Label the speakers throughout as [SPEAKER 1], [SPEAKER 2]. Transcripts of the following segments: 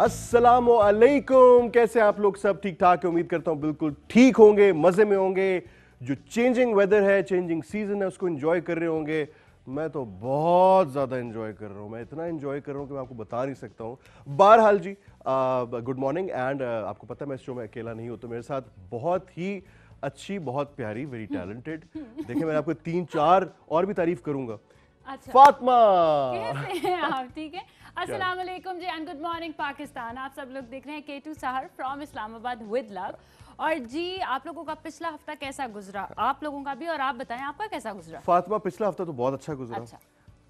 [SPEAKER 1] अस्सलाम वालेकुम कैसे आप लोग सब ठीक ठाक है? उम्मीद करता हूँ बिल्कुल ठीक होंगे मज़े में होंगे। जो चेंजिंग वेदर है चेंजिंग सीज़न है उसको एंजॉय कर रहे होंगे। मैं तो बहुत ज़्यादा एंजॉय कर रहा हूँ। मैं इतना एंजॉय कर रहा हूँ कि मैं आपको बता नहीं सकता हूँ। बहरहाल जी गुड मॉर्निंग एंड आपको पता है मैं इस शो में अकेला नहीं हूँ तो मेरे साथ बहुत ही अच्छी बहुत प्यारी वेरी टैलेंटेड देखिए मैं आपको तीन चार और भी तारीफ़ करूँगा।
[SPEAKER 2] अच्छा।
[SPEAKER 1] फातिमा।
[SPEAKER 2] कैसे हैं आप? ठीक है? अस्सलाम वालेकुम जी एंड गुड मॉर्निंग पाकिस्तान। आप सब लोग देख रहे हैं के टू सहर फ्रॉम इस्लामाबाद विद लव और जी आप लोगों का पिछला हफ़्ता कैसा गुजरा? आप लोगों का भी और आप बताएँ आपका कैसा गुजरा?
[SPEAKER 1] फातिमा पिछला हफ़्ता तो बहुत अच्छा गुजरा।
[SPEAKER 2] अच्छा।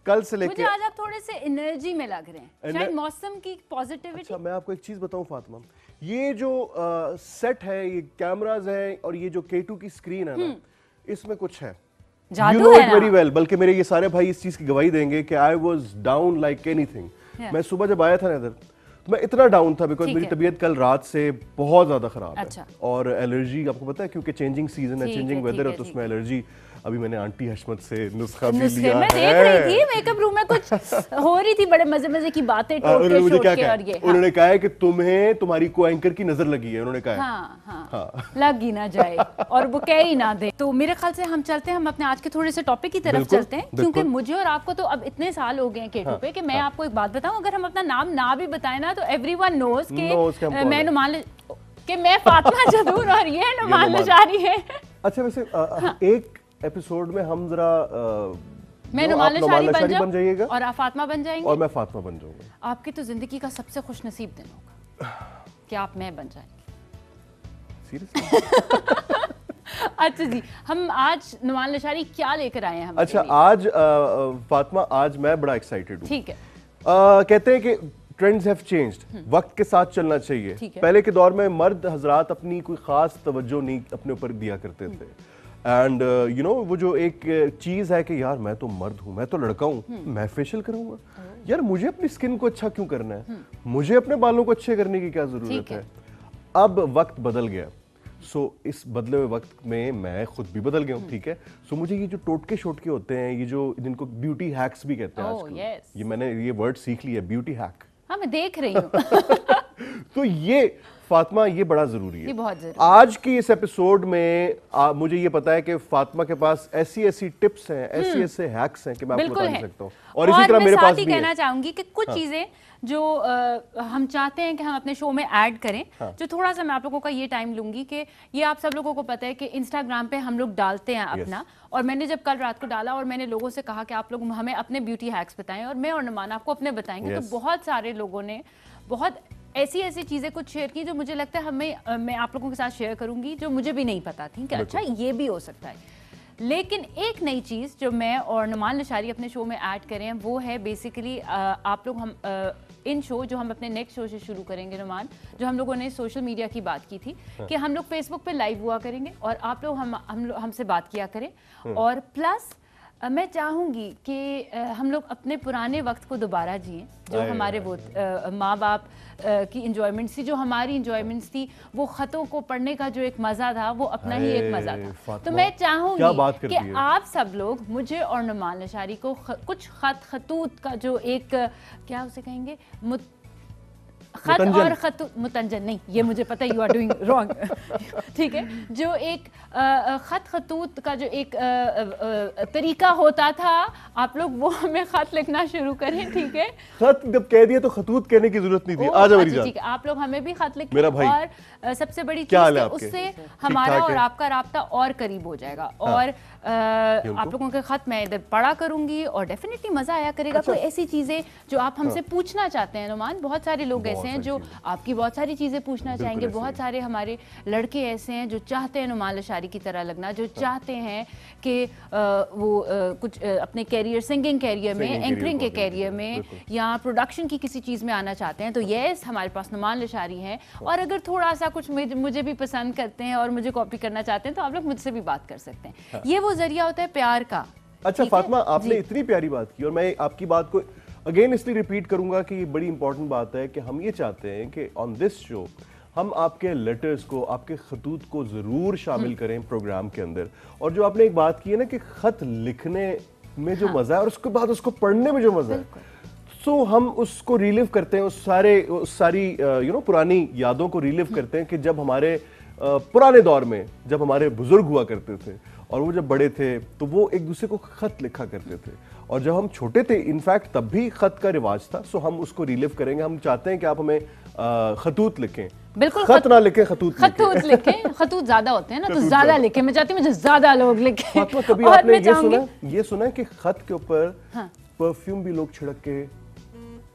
[SPEAKER 1] कल से
[SPEAKER 2] मुझे आज आप थोड़े से एनर्जी में लग रहे हैं। शायद मौसम की पॉजिटिविटी
[SPEAKER 1] अच्छा मैं आपको एक चीज़ बताऊँ फातिमा। ये जो आ, सेट है ये कैमराज है और ये जो K2 की स्क्रीन है ना इसमें कुछ है।
[SPEAKER 2] हम्म। जादू
[SPEAKER 1] you know
[SPEAKER 2] है
[SPEAKER 1] it
[SPEAKER 2] ना।
[SPEAKER 1] well बल्कि मेरे ये सारे भाई इस चीज़ की गवाही देंगे कि I was down like
[SPEAKER 2] anything
[SPEAKER 1] मैं सुबह जब आया था ना इधर तो मैं इतना डाउन था बिकॉज़ मेरी तबीयत कल रात से बहुत ज़्यादा खराब
[SPEAKER 2] अच्छा।
[SPEAKER 1] है और एलर्जी आपको पता है क्योंकि चेंजिंग सीज़न है चेंजिंग वेदर है, तो उसमें एलर्जी अभी मैंने आंटी हशमत से नुस्खा भी लिया
[SPEAKER 2] मैं देख रही थी मेकअप रूम में कुछ हो रही थी बड़े मज़े मज़े की बातें
[SPEAKER 1] उन्होंने मुझे क्या कहा?
[SPEAKER 2] हाँ।
[SPEAKER 1] उन्होंने कहा है कि तुम्हें तुम्हारी को एंकर की नज़र लगी है उन्होंने कहा है।
[SPEAKER 2] हाँ हाँ। लग ही ना जाए और वो कह ही ना दे। तो मेरे ख्याल से हम चलते हैं हम अपने आज के थोड़े से टॉपिक की तरफ़ चलते हैं क्योंकि मुझे और आपको तो अब इतने साल हो गए हैं केटू पे कि मैं आपको एक बात बताऊँ अगर हम अपना नाम ना भी बताए ना तो एवरीवन नोज़
[SPEAKER 1] Knows कि
[SPEAKER 2] मैं। नुमान कि मैं फातिमा जदूर और ये नुमान। नजारी है।
[SPEAKER 1] अच्छा वैसे एक एपिसोड में हम जरा
[SPEAKER 2] मैं
[SPEAKER 1] आप
[SPEAKER 2] नशारी बन
[SPEAKER 1] बन जाइएगा।
[SPEAKER 2] और आप फातिमा बन जाएँगे?
[SPEAKER 1] और मैं फातिमा बन जाऊँगा।
[SPEAKER 2] आपकी तो ज़िंदगी का सबसे खुश नसीब दिन होगा कि आप मैं बन जाएँगे। अच्छा जी हम आज नुमान नशारी क्या लेकर आए हैं हम
[SPEAKER 1] अच्छा आज फातिमा आज मैं बड़ा एक्साइटेड हूँ।
[SPEAKER 2] ठीक है।
[SPEAKER 1] अ, कहते हैं कि ट्रेंड्स हैव चेंज्ड वक्त के साथ चलना चाहिए। पहले के दौर में मर्द हजरात अपनी कोई खास तवज्जो नहीं अपने ऊपर दिया करते थे। एंड यू नो वो जो एक चीज़ है कि यार मैं तो मर्द हूँ मैं तो लड़का हूँ मैं फेशियल करूँगा यार मुझे अपनी स्किन को अच्छा क्यों करना है? मुझे अपने बालों को अच्छे करने की क्या ज़रूरत
[SPEAKER 2] है।
[SPEAKER 1] है। अब वक्त बदल गया। सो so, इस बदले हुए वक्त में मैं खुद भी बदल गया हूँ ठीक है? सो so, मुझे ये जो टोटके शोटके होते हैं ये जो जिनको ब्यूटी हैक्स भी कहते हैं
[SPEAKER 2] Oh,
[SPEAKER 1] आजकल
[SPEAKER 2] yes.
[SPEAKER 1] ये मैंने ये वर्ड सीख लिया ब्यूटी हैक
[SPEAKER 2] हाँ मैं देख रही हूँ।
[SPEAKER 1] तो ये फातिमा ये बड़ा ज़रूरी है।
[SPEAKER 2] ये बहुत ज़रूरी
[SPEAKER 1] आज की इस एपिसोड में आ, मुझे ये पता है कि फातिमा के पास ऐसी ऐसी टिप्स हैं ऐसी ऐसे हैक्स हैं कि मैं आपको बता सकता हूँ। और इसी तरह मेरे पास भी
[SPEAKER 2] कहना चाहूँगी कि कुछ चीज़ें जो अ, हम चाहते हैं कि हम अपने शो में ऐड करें
[SPEAKER 1] हाँ।
[SPEAKER 2] जो थोड़ा सा मैं आप लोगों का ये टाइम लूँगी कि ये आप सब लोगों को पता है कि इंस्टाग्राम पे हम लोग डालते हैं अपना। और मैंने जब कल रात को डाला और मैंने लोगों से कहा कि आप लोग हमें अपने ब्यूटी हैक्स बताएँ और मैं और नमान आपको अपने बताएँगे तो बहुत सारे लोगों ने बहुत ऐसी ऐसी चीज़ें कुछ शेयर की जो मुझे लगता है हमें मैं आप लोगों के साथ शेयर करूँगी जो मुझे भी नहीं पता थी कि अच्छा ये भी हो सकता है। लेकिन एक नई चीज़ जो मैं और नुमान नशारी अपने शो में ऐड करें हैं वो है बेसिकली आप लोग हम इन शो जो हम अपने नेक्स्ट शो से शुरू करेंगे नुमान जो हम लोगों ने सोशल मीडिया की बात की थी कि हम लोग फेसबुक पे लाइव हुआ करेंगे और आप लोग हम हम लोग हमसे बात किया करें। और प्लस मैं चाहूँगी कि हम लोग अपने पुराने वक्त को दोबारा जिएँ जो हमारे वो माँ बाप की इंजॉयमेंट्स थी जो हमारी इंजॉयमेंट्स थी वो ख़तों को पढ़ने का जो एक मज़ा था वो अपना ही एक मज़ा था। तो मैं चाहूँगी कि आप सब लोग मुझे और नुमान नशारी को कुछ खत खतूत का जो एक क्या उसे कहेंगे खत
[SPEAKER 1] मुतंजन।
[SPEAKER 2] और खतूत मुतंजन नहीं ये मुझे पता है यू आर डूइंग रॉन्ग ठीक है जो एक खत खतूत का जो एक तरीका होता था आप लोग वो हमें खत लिखना शुरू करें ठीक है
[SPEAKER 1] खत जब कह दिया तो खतूत कहने की ज़रूरत नहीं थी आ जा मेरी
[SPEAKER 2] अच्छा, ठीक है आप लोग हमें भी खत लिखें
[SPEAKER 1] मेरा भाई।
[SPEAKER 2] और सबसे बड़ी चीज़
[SPEAKER 1] आपके?
[SPEAKER 2] उससे हमारा और आपका राब्ता और करीब हो जाएगा
[SPEAKER 1] हाँ।
[SPEAKER 2] और आप
[SPEAKER 1] तो?
[SPEAKER 2] लोगों के खत मैं इधर पढ़ा करूँगी और डेफिनेटली मज़ा आया करेगा।
[SPEAKER 1] अच्छा।
[SPEAKER 2] कोई ऐसी चीज़ें जो आप हमसे पूछना चाहते हैं नुमान बहुत सारे लोग ऐसे हैं जो आपकी बहुत सारी चीज़ें पूछना चाहेंगे। बहुत सारे हमारे लड़के ऐसे हैं जो चाहते हैं नुमान लशारी की तरह लगना जो चाहते हैं कि वो कुछ अपने कैरियर सिंगिंग कैरियर में एंकरिंग के कैरियर में या प्रोडक्शन की किसी चीज़ में आना चाहते हैं तो यस हमारे पास नुमान लिशारी हैं। और अगर थोड़ा सा कुछ मुझे भी पसंद करते हैं और मुझे कॉपी करना चाहते हैं तो आप लोग मुझसे भी बात कर सकते हैं। ये वो ज़रिया होता है प्यार का।
[SPEAKER 1] अच्छा फातिमा आपने इतनी प्यारी बात की और मैं आपकी बात को अगेन इसलिए रिपीट करूँगा कि ये बड़ी इंपॉर्टेंट बात है कि हम ये चाहते हैं कि ऑन दिस शो हम आपके लेटर्स को आपके खतूत को ज़रूर शामिल करें प्रोग्राम के अंदर। और जो आपने एक बात की है ना कि खत लिखने में जो मज़ा है और उसके बाद उसको पढ़ने में जो मज़ा है। सो हम उसको रिलीव करते हैं उस सारे उस सारी यू नो पुरानी यादों को रिलीव करते हैं कि जब हमारे पुराने दौर में जब हमारे बुज़ुर्ग हुआ करते थे और वो जब बड़े थे तो वो एक दूसरे को खत लिखा करते थे। और जब हम छोटे थे इनफैक्ट तब भी खत का रिवाज था सो हम उसको रिलीव करेंगे। हम चाहते हैं कि आप हमें खतूत लिखें।
[SPEAKER 2] बिल्कुल,
[SPEAKER 1] खत
[SPEAKER 2] खत-
[SPEAKER 1] ना लिखें खतूत
[SPEAKER 2] खतूत लिखें। खतूत ज़्यादा होते हैं ना तो ज़्यादा। लिखें। मैं चाहती हूँ मुझे ज़्यादा लोग लिखें।
[SPEAKER 1] कभी आपने ये सुना? ये सुना है कि खत के ऊपर
[SPEAKER 2] हाँ।
[SPEAKER 1] परफ्यूम भी लोग छिड़क के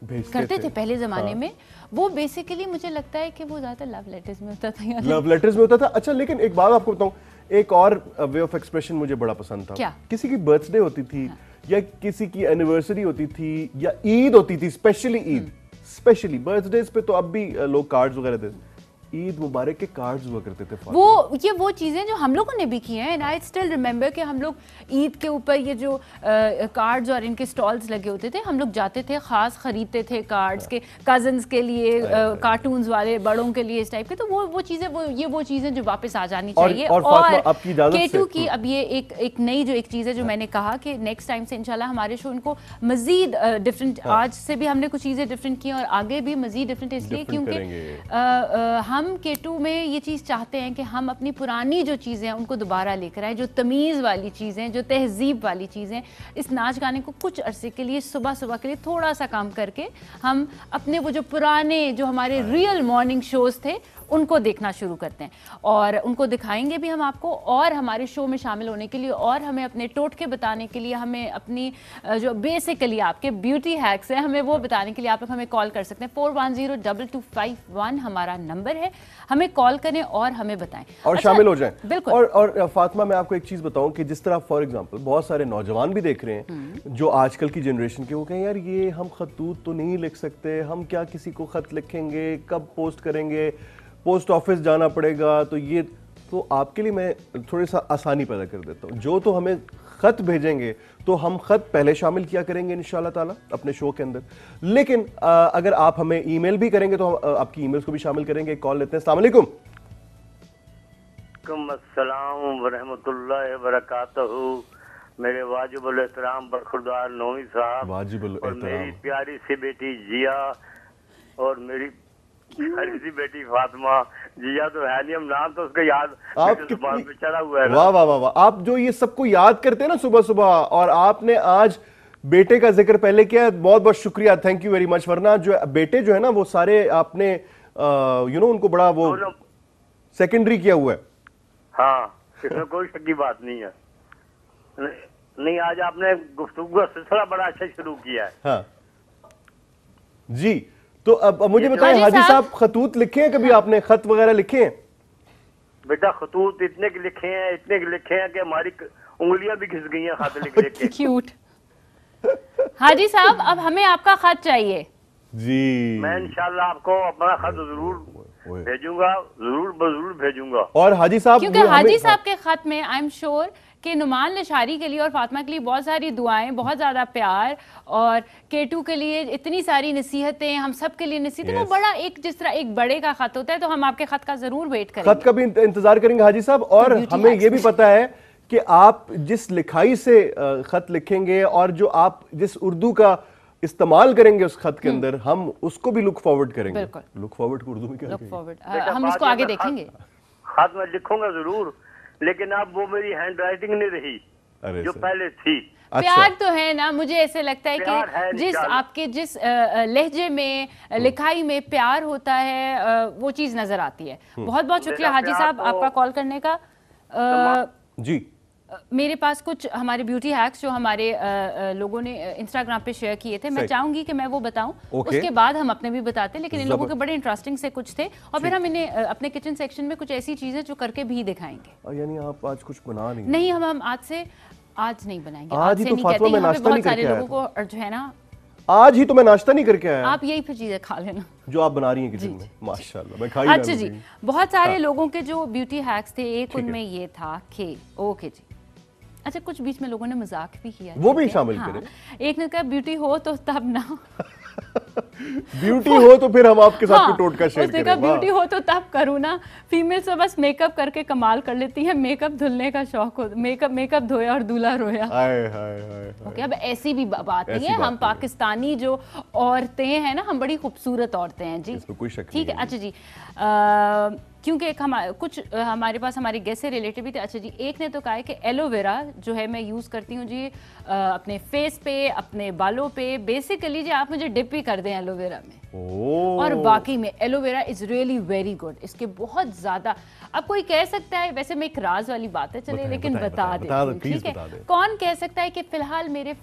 [SPEAKER 1] भेजते
[SPEAKER 2] करते थे। पहले जमाने
[SPEAKER 1] हाँ।
[SPEAKER 2] में। वो बेसिकली मुझे लगता है कि वो ज़्यादा लव लेटर्स में होता था
[SPEAKER 1] लव लेटर्स में होता था। अच्छा लेकिन एक बात आपको बताऊँ एक और वे ऑफ़ एक्सप्रेशन मुझे बड़ा पसंद था
[SPEAKER 2] क्या?
[SPEAKER 1] किसी की बर्थडे होती थी हाँ. या किसी की एनिवर्सरी होती थी या ईद होती थी स्पेशली ईद स्पेशली बर्थडे पे तो अब भी लोग कार्ड्स वगैरह देते ईद मुबारक के कार्ड्स हुआ करते थे
[SPEAKER 2] वो ये वो चीज़ें जो हम लोगों ने भी की हैं एंड आई स्टिल रिमेंबर कि हम लोग ईद के ऊपर ये जो कार्ड्स और इनके स्टॉल्स लगे होते थे हम लोग जाते थे ख़ास ख़रीदते थे कार्ड्स के कजन्स के लिए कार्टून्स वाले बड़ों के लिए इस टाइप के तो वो वो चीज़ें वो ये वो चीज़ें जो वापस आ जानी चाहिए।
[SPEAKER 1] और से-
[SPEAKER 2] केटू की अब ये एक एक नई जो एक चीज़ है जो मैंने कहा कि नेक्स्ट टाइम से इंशाल्लाह हमारे शो इनको मजीद डिफरेंट
[SPEAKER 1] हाँ।
[SPEAKER 2] आज से भी हमने कुछ चीज़ें डिफरेंट की और आगे भी मजीद डिफरेंट इसलिए क्योंकि
[SPEAKER 1] करेंगे।
[SPEAKER 2] अ, के हम केटू में ये चीज़ चाहते हैं कि हम अपनी पुरानी जो चीज़ें हैं उनको दोबारा लेकर आए जो तमीज़ वाली चीज़ें जो तहजीब वाली चीज़ें इस नाच गाने को कुछ अरसे के लिए सुबह सुबह के लिए थोड़ा सा काम करके हम अपने वो जो पुराने जो हमारे रियल मॉर्निंग शोज़ थे उनको देखना शुरू करते हैं। और उनको दिखाएँगे भी हम आपको और हमारे शो में शामिल होने के लिए और हमें अपने टोटके बताने के लिए हमें अपनी जो बेसिकली आपके ब्यूटी हैक्स हैं हमें वो बताने के लिए आप लोग हमें कॉल कर सकते हैं। Four one zero double two five one हमारा नंबर है। हमें कॉल करें और हमें बताएँ।
[SPEAKER 1] और
[SPEAKER 2] अच्छा,
[SPEAKER 1] शामिल हो जाएँ।
[SPEAKER 2] बिल्कुल।
[SPEAKER 1] और और फातिमा मैं आपको एक चीज़ बताऊँ कि जिस तरह फॉर एग्जांपल बहुत सारे नौजवान भी देख रहे हैं जो आजकल की जनरेशन के वो कहें यार ये हम खतूत तो नहीं लिख सकते हम क्या किसी को खत लिखेंगे कब पोस्ट करेंगे? पोस्ट ऑफ़िस जाना पड़ेगा तो ये तो आपके लिए मैं थोड़ी सा आसानी पैदा कर देता हूँ। जो तो हमें खत भेजेंगे तो हम खत पहले शामिल किया करेंगे इन ताला अपने शो के अंदर। लेकिन अ, अगर आप हमें ईमेल भी करेंगे तो हम अ, आपकी ईमेल्स को भी शामिल करेंगे कॉल लेते हैं। अस्सलाम
[SPEAKER 3] वरहमतुल्लाहि मेरे वाजिबुल एहतराम बरखुरदार नोमी साहब और मेरी प्यारी सी बेटी जिया और मेरी प्यारी बेटी फातिमा जिया तो है नहीं हम नाम तो उसका याद
[SPEAKER 1] आप कितनी-
[SPEAKER 3] चढ़ा हुआ है
[SPEAKER 1] वाह वाह वाह वाह। आप जो ये सबको याद करते हैं ना सुबह सुबह और आपने आज बेटे का ज़िक्र पहले किया है बहुत बहुत शुक्रिया थैंक यू वेरी मच वरना जो बेटे जो है ना वो सारे आपने यू नो उनको बड़ा वो सेकेंडरी किया हुआ है।
[SPEAKER 3] हाँ इसमें कोई शक की बात नहीं है। नहीं- नहीं आज आपने गुफ्तु का सिलसिला बड़ा अच्छा शुरू किया है।
[SPEAKER 1] हाँ। जी। तो अब मुझे
[SPEAKER 3] ये
[SPEAKER 1] बताएँ
[SPEAKER 2] हाजी साहब-
[SPEAKER 1] खतूत लिखे हैं कभी आपने? खत वगैरह लिखे हैं?
[SPEAKER 3] बेटा खतूत इतने के लिखे हैं इतने के लिखे हैं कि हमारी उंगलियाँ भी घिस गई हैं खत लिख लिख के।
[SPEAKER 2] क्यूट हाजी साहब अब हमें आपका खत चाहिए।
[SPEAKER 1] जी।
[SPEAKER 3] मैं इंशाल्लाह आपको अपना खत ज़रूर भेजूँगा ज़रूर ज़रूर भेजूँगा।
[SPEAKER 1] और हाजी साहब
[SPEAKER 2] क्योंकि हाजी साहब के खत में आई एम श्योर कि नुमान निशारी के लिए और फातिमा के लिए बहुत सारी दुआएँ बहुत ज़्यादा प्यार और केटू के लिए इतनी सारी नसीहतें हम सब के लिए नसीहतें। वो बड़ा एक जिस तरह एक बड़े का खत होता है तो हम आपके खत का ज़रूर वेट
[SPEAKER 1] करें
[SPEAKER 2] खत
[SPEAKER 1] का भी इंतज़ार करेंगे हाजी साहब। और हमें ये भी पता है कि आप जिस लिखाई से खत लिखेंगे और जो आप जिस उर्दू का इस्तेमाल करेंगे उस खत के अंदर हम उसको भी लुक फॉरवर्ड करेंगे। लुक फॉरवर्ड उर्दू में क्या
[SPEAKER 2] लुक फॉरवर्ड हम उसको आगे देखेंगे।
[SPEAKER 3] खत में लिखूँगा ज़रूर लेकिन अब वो मेरी हैंड राइटिंग नहीं रही
[SPEAKER 1] अरे
[SPEAKER 3] जो पहले थी।
[SPEAKER 1] अच्छा।
[SPEAKER 2] प्यार तो है ना मुझे ऐसे लगता है
[SPEAKER 3] कि है
[SPEAKER 2] जिस आपके जिस लहजे में लिखाई में प्यार होता है वो चीज़ नज़र आती है। बहुत बहुत शुक्रिया हाजी साहब
[SPEAKER 3] तो-
[SPEAKER 2] आपका कॉल करने का।
[SPEAKER 1] जी।
[SPEAKER 2] मेरे पास कुछ हमारे ब्यूटी हैक्स जो हमारे लोगों ने इंस्टाग्राम पे शेयर किए थे मैं चाहूँगी कि मैं वो बताऊँ।
[SPEAKER 1] ओके।
[SPEAKER 2] उसके बाद हम अपने भी बताते लेकिन इन लोगों के बड़े इंटरेस्टिंग से कुछ थे और फिर हम इन्हें अपने किचन सेक्शन में कुछ ऐसी चीज़ें जो करके भी दिखाएँगे।
[SPEAKER 1] यानी आप आज कुछ बना नहीं
[SPEAKER 2] नहीं हम हम आज से आज नहीं बनाएँगे।
[SPEAKER 1] आज ही तो फातिमा मैं नाश्ता
[SPEAKER 2] बहुत
[SPEAKER 1] नहीं
[SPEAKER 2] सारे
[SPEAKER 1] करके
[SPEAKER 2] लोगों को जो है ना
[SPEAKER 1] आज ही तो मैं नाश्ता नहीं करके आया।
[SPEAKER 2] आप यही फिर चीज़ें खा लेना।
[SPEAKER 1] जो आप बना रही हैं किचन में। माशाल्लाह मैं खाई
[SPEAKER 2] अच्छा जी बहुत सारे लोगों के जो ब्यूटी हैक्स थे एक उनमें ये था कि ओके जी। अच्छा कुछ बीच में लोगों ने मज़ाक भी किया
[SPEAKER 1] वो भी शामिल
[SPEAKER 2] हाँ।
[SPEAKER 1] करें।
[SPEAKER 2] एक ने कहा ब्यूटी हो तो तब ना
[SPEAKER 1] ब्यूटी हो तो फिर हम आपके साथ
[SPEAKER 2] हाँ,
[SPEAKER 1] टोटका शेयर
[SPEAKER 2] उसने कहा ब्यूटी हो तो तब करूँ ना। फीमेल से बस मेकअप करके कमाल कर लेती है। मेकअप धुलने का शौक हो मेकअप मेकअप धोया और दूल्हा रोया।
[SPEAKER 1] हाय हाय हाय
[SPEAKER 2] ओके अब ऐसी भी बात नहीं है। हम। पाकिस्तानी जो औरतें हैं ना हम बड़ी खूबसूरत औरतें हैं जी।
[SPEAKER 1] कोई शक
[SPEAKER 2] ठीक है अच्छा जी क्योंकि एक हम कुछ हमारे पास हमारे गेस्ट से रिलेटिव भी थे। अच्छा जी एक ने तो कहा है कि एलोवेरा जो है मैं यूज़ करती हूँ जी अपने फेस पे अपने बालों पे। बेसिकली जी आप मुझे डिप भी कर दें एलोवेरा में। और बाकी में aloe vera is really very good इसके बहुत ज़्यादा अब कोई कह सकता है वैसे मैं एक राज वाली बात है चले लेकिन बता
[SPEAKER 1] दो,
[SPEAKER 2] हूँ, ठीक है? कौन कह सकता है कि फ़िलहाल मेरे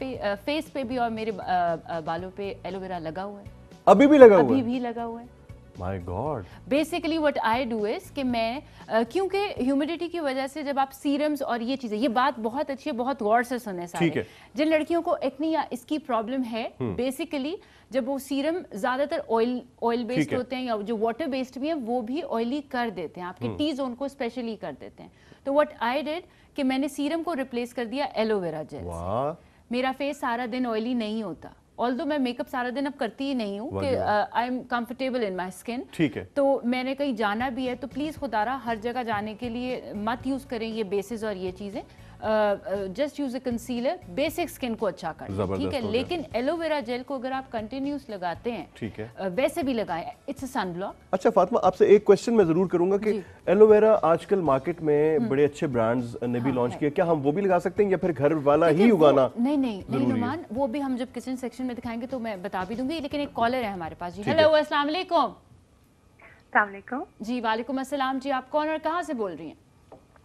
[SPEAKER 2] फेस पे भी और मेरे बालों पे एलोवेरा लगा हुआ है?
[SPEAKER 1] अभी भी लगा हुआ है?
[SPEAKER 2] अभी भी लगा हुआ है।
[SPEAKER 1] My god
[SPEAKER 2] basically what I do is कि मैं क्योंकि ह्यूमिडिटी की वजह से जब आप सीरम्स और ये चीज़ें ये बात बहुत अच्छी है बहुत गौर से सुने
[SPEAKER 1] ठीक है।
[SPEAKER 2] सारे जिन लड़कियों को एक्नी या इसकी प्रॉब्लम है
[SPEAKER 1] हम्म।
[SPEAKER 2] बेसिकली जब वो सीरम ज़्यादातर ऑयल ऑयल बेस्ड होते हैं या जो वाटर बेस्ड भी हैं वो भी ऑयली कर देते हैं आपके
[SPEAKER 1] हम्म।
[SPEAKER 2] टी जोन को स्पेशली कर देते हैं। तो व्हाट आई डिड कि मैंने सीरम को रिप्लेस कर दिया एलोवेरा जेल मेरा फेस सारा दिन ऑयली नहीं होता। ऑल मैं मेकअप सारा दिन अब करती ही नहीं हूँ कि I am comfortable in my skin
[SPEAKER 1] ठीक है।
[SPEAKER 2] तो मैंने कहीं जाना भी है तो प्लीज़ खुदारा हर जगह जाने के लिए मत यूज़ करें ये बेसिस और ये चीज़ें। Just use a concealer basic skin को अच्छा कर ठीक है? लेकिन एलोवेरा जेल को अगर आप कंटिन्यूस लगाते हैं
[SPEAKER 1] ठीक है।
[SPEAKER 2] अ, वैसे भी लगाएँ इट्स अ सन ब्लॉक
[SPEAKER 1] अच्छा फातिमा आपसे एक क्वेश्चन मैं ज़रूर करूँगा कि एलोवेरा आजकल मार्केट में बड़े अच्छे ब्रांड्स ने भी
[SPEAKER 2] हाँ,
[SPEAKER 1] लॉन्च किया। क्या हम वो भी लगा सकते हैं या फिर घर वाला ही उगाना
[SPEAKER 2] नहीं नहीं नहीं नुमान वो भी हम जब किचन सेक्शन में दिखाएँगे तो मैं बता भी दूँगी लेकिन एक कॉलर है हमारे पास। जी
[SPEAKER 1] है।
[SPEAKER 2] हेलो अस्सलाम वालेकुम। जी वालेकुम अस्सलाम जी आप कौन और कहाँ से बोल रही हैं?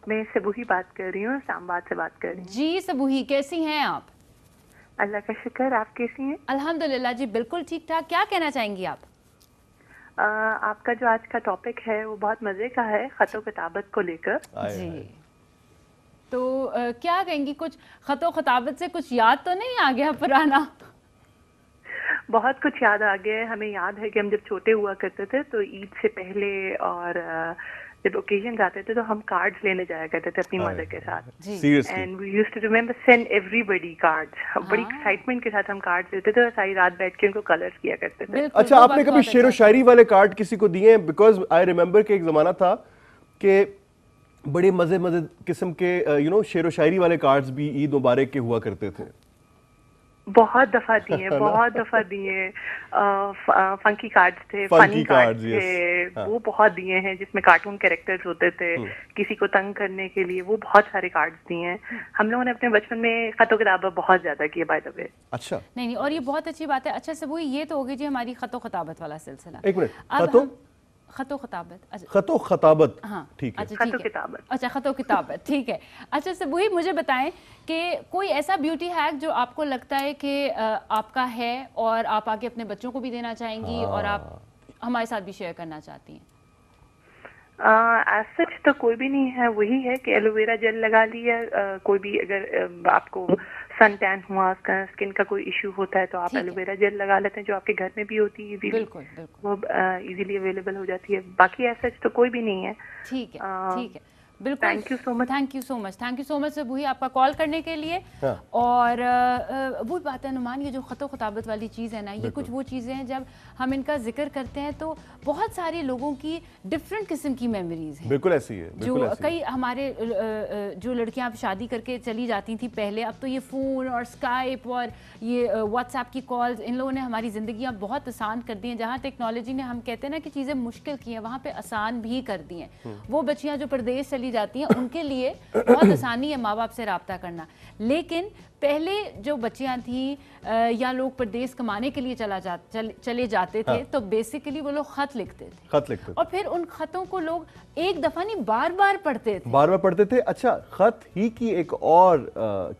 [SPEAKER 4] मैं सबूही बात कर रही हूँ इस्लामाबाद से बात कर रही हूँ।
[SPEAKER 2] जी सबूही कैसी हैं आप?
[SPEAKER 4] अल्लाह का शुक्र आप कैसी हैं?
[SPEAKER 2] अल्हम्दुलिल्लाह जी बिल्कुल ठीक ठाक। क्या कहना चाहेंगी आप?
[SPEAKER 4] आ, आपका जो आज का टॉपिक है वो बहुत मज़े का है ख़तो किताबत को लेकर।
[SPEAKER 2] जी। तो अ, क्या कहेंगी कुछ खतो खताबत से कुछ याद तो नहीं आ गया पुराना?
[SPEAKER 4] बहुत कुछ याद आ गया है। हमें याद है कि हम जब छोटे हुआ करते थे तो ईद से पहले और आ, जब ओकेजन आते थे तो हम कार्ड्स लेने जाया करते थे अपनी मदर के साथ। And we used to remember send everybody cards बड़ी
[SPEAKER 2] हाँ।
[SPEAKER 4] एक्साइटमेंट के साथ हम कार्ड्स लेते थे और सारी रात बैठ के उनको कलर्स किया करते थे।
[SPEAKER 1] अच्छा आपने कभी शेर
[SPEAKER 2] अच्छा
[SPEAKER 1] शायरी वाले कार्ड किसी को दिए? हैं बिकॉज़ आई रिमेम्बर के एक जमाना था कि बड़े मज़े मज़े किस्म के यू नो शेरो शायरी वाले कार्ड्स भी ईद मुबारक के हुआ करते थे।
[SPEAKER 4] बहुत दफ़ा दिए बहुत दफ़ा दिए फंकी कार्ड्स थे फनी कार्ड्स थे
[SPEAKER 1] हाँ।
[SPEAKER 4] वो बहुत दिए हैं जिसमें कार्टून कैरेक्टर्स होते थे
[SPEAKER 1] हम्म।
[SPEAKER 4] किसी को तंग करने के लिए वो बहुत सारे कार्ड्स दिए हैं। हम लोगों ने अपने बचपन में खतो किताबा बहुत ज़्यादा किए बाय द वे
[SPEAKER 1] अच्छा।
[SPEAKER 2] नहीं नहीं और ये बहुत अच्छी बात है। अच्छा सबू ये तो होगी जी हमारी खतो खताबत वाला सिलसिला।
[SPEAKER 1] एक मिनट खतो
[SPEAKER 2] खताबत अच्छा
[SPEAKER 1] खतो खताबत
[SPEAKER 2] हाँ
[SPEAKER 1] ठीक है
[SPEAKER 2] अच्छा
[SPEAKER 4] खतो किताबत
[SPEAKER 2] अच्छा खतो किताबत ठीक है अच्छा सबूही मुझे बताएँ कि कोई ऐसा ब्यूटी हैक जो आपको लगता है कि आपका है और आप आगे अपने बच्चों को भी देना चाहेंगी और आप हमारे साथ भी शेयर करना चाहती हैं
[SPEAKER 4] एज सच तो कोई भी नहीं है वही है कि एलोवेरा जेल लगा लिया कोई भी अगर आपको सन टैन हुआ उसका स्किन का कोई इशू होता है तो आप एलोवेरा जेल लगा लेते हैं जो आपके घर में भी होती है इजीली
[SPEAKER 2] बिल्कुल बिल्कुल।
[SPEAKER 4] वो इजीली अवेलेबल हो जाती है। बाकी ऐसा तो कोई भी नहीं है।
[SPEAKER 2] ठीक है ठीक है। बिल्कुल
[SPEAKER 4] thank you so much.
[SPEAKER 2] Thank you so much thank you so much Sabuhi आपका कॉल करने के लिए
[SPEAKER 1] हाँ।
[SPEAKER 2] और वो बात है नुमान ये जो खतो खताबत वाली चीज़ है ना ये कुछ वो चीज़ें हैं जब हम इनका ज़िक्र करते हैं तो बहुत सारे लोगों की डिफरेंट किस्म की मेमोरीज हैं
[SPEAKER 1] बिल्कुल ऐसी है
[SPEAKER 2] जो
[SPEAKER 1] बिल्कुल ऐसी है।
[SPEAKER 2] कई हमारे जो लड़कियाँ अब शादी करके चली जाती थी पहले अब तो ये फ़ोन और स्काइप और ये व्हाट्सएप की कॉल्स इन लोगों ने हमारी ज़िंदगियाँ बहुत आसान कर दी हैं जहाँ टेक्नोलॉजी ने हम कहते हैं ना कि चीज़ें मुश्किल की हैं वहाँ पे आसान भी कर दी हैं
[SPEAKER 1] हम्म।
[SPEAKER 2] वो बच्चियाँ जो प्रदेश चली जाती हैं उनके लिए बहुत आसानी है माँ बाप से रबता करना। लेकिन पहले जो बच्चियाँ थी या लोग प्रदेश कमाने के लिए चला जा चल, चले जाते थे
[SPEAKER 1] हाँ।
[SPEAKER 2] तो बेसिकली वो लोग खत लिखते थे।
[SPEAKER 1] खत लिखते थे।
[SPEAKER 2] और फिर उन खतों को लोग एक दफ़ा नहीं बार बार पढ़ते थे।
[SPEAKER 1] बार बार पढ़ते थे। अच्छा खत ही की एक और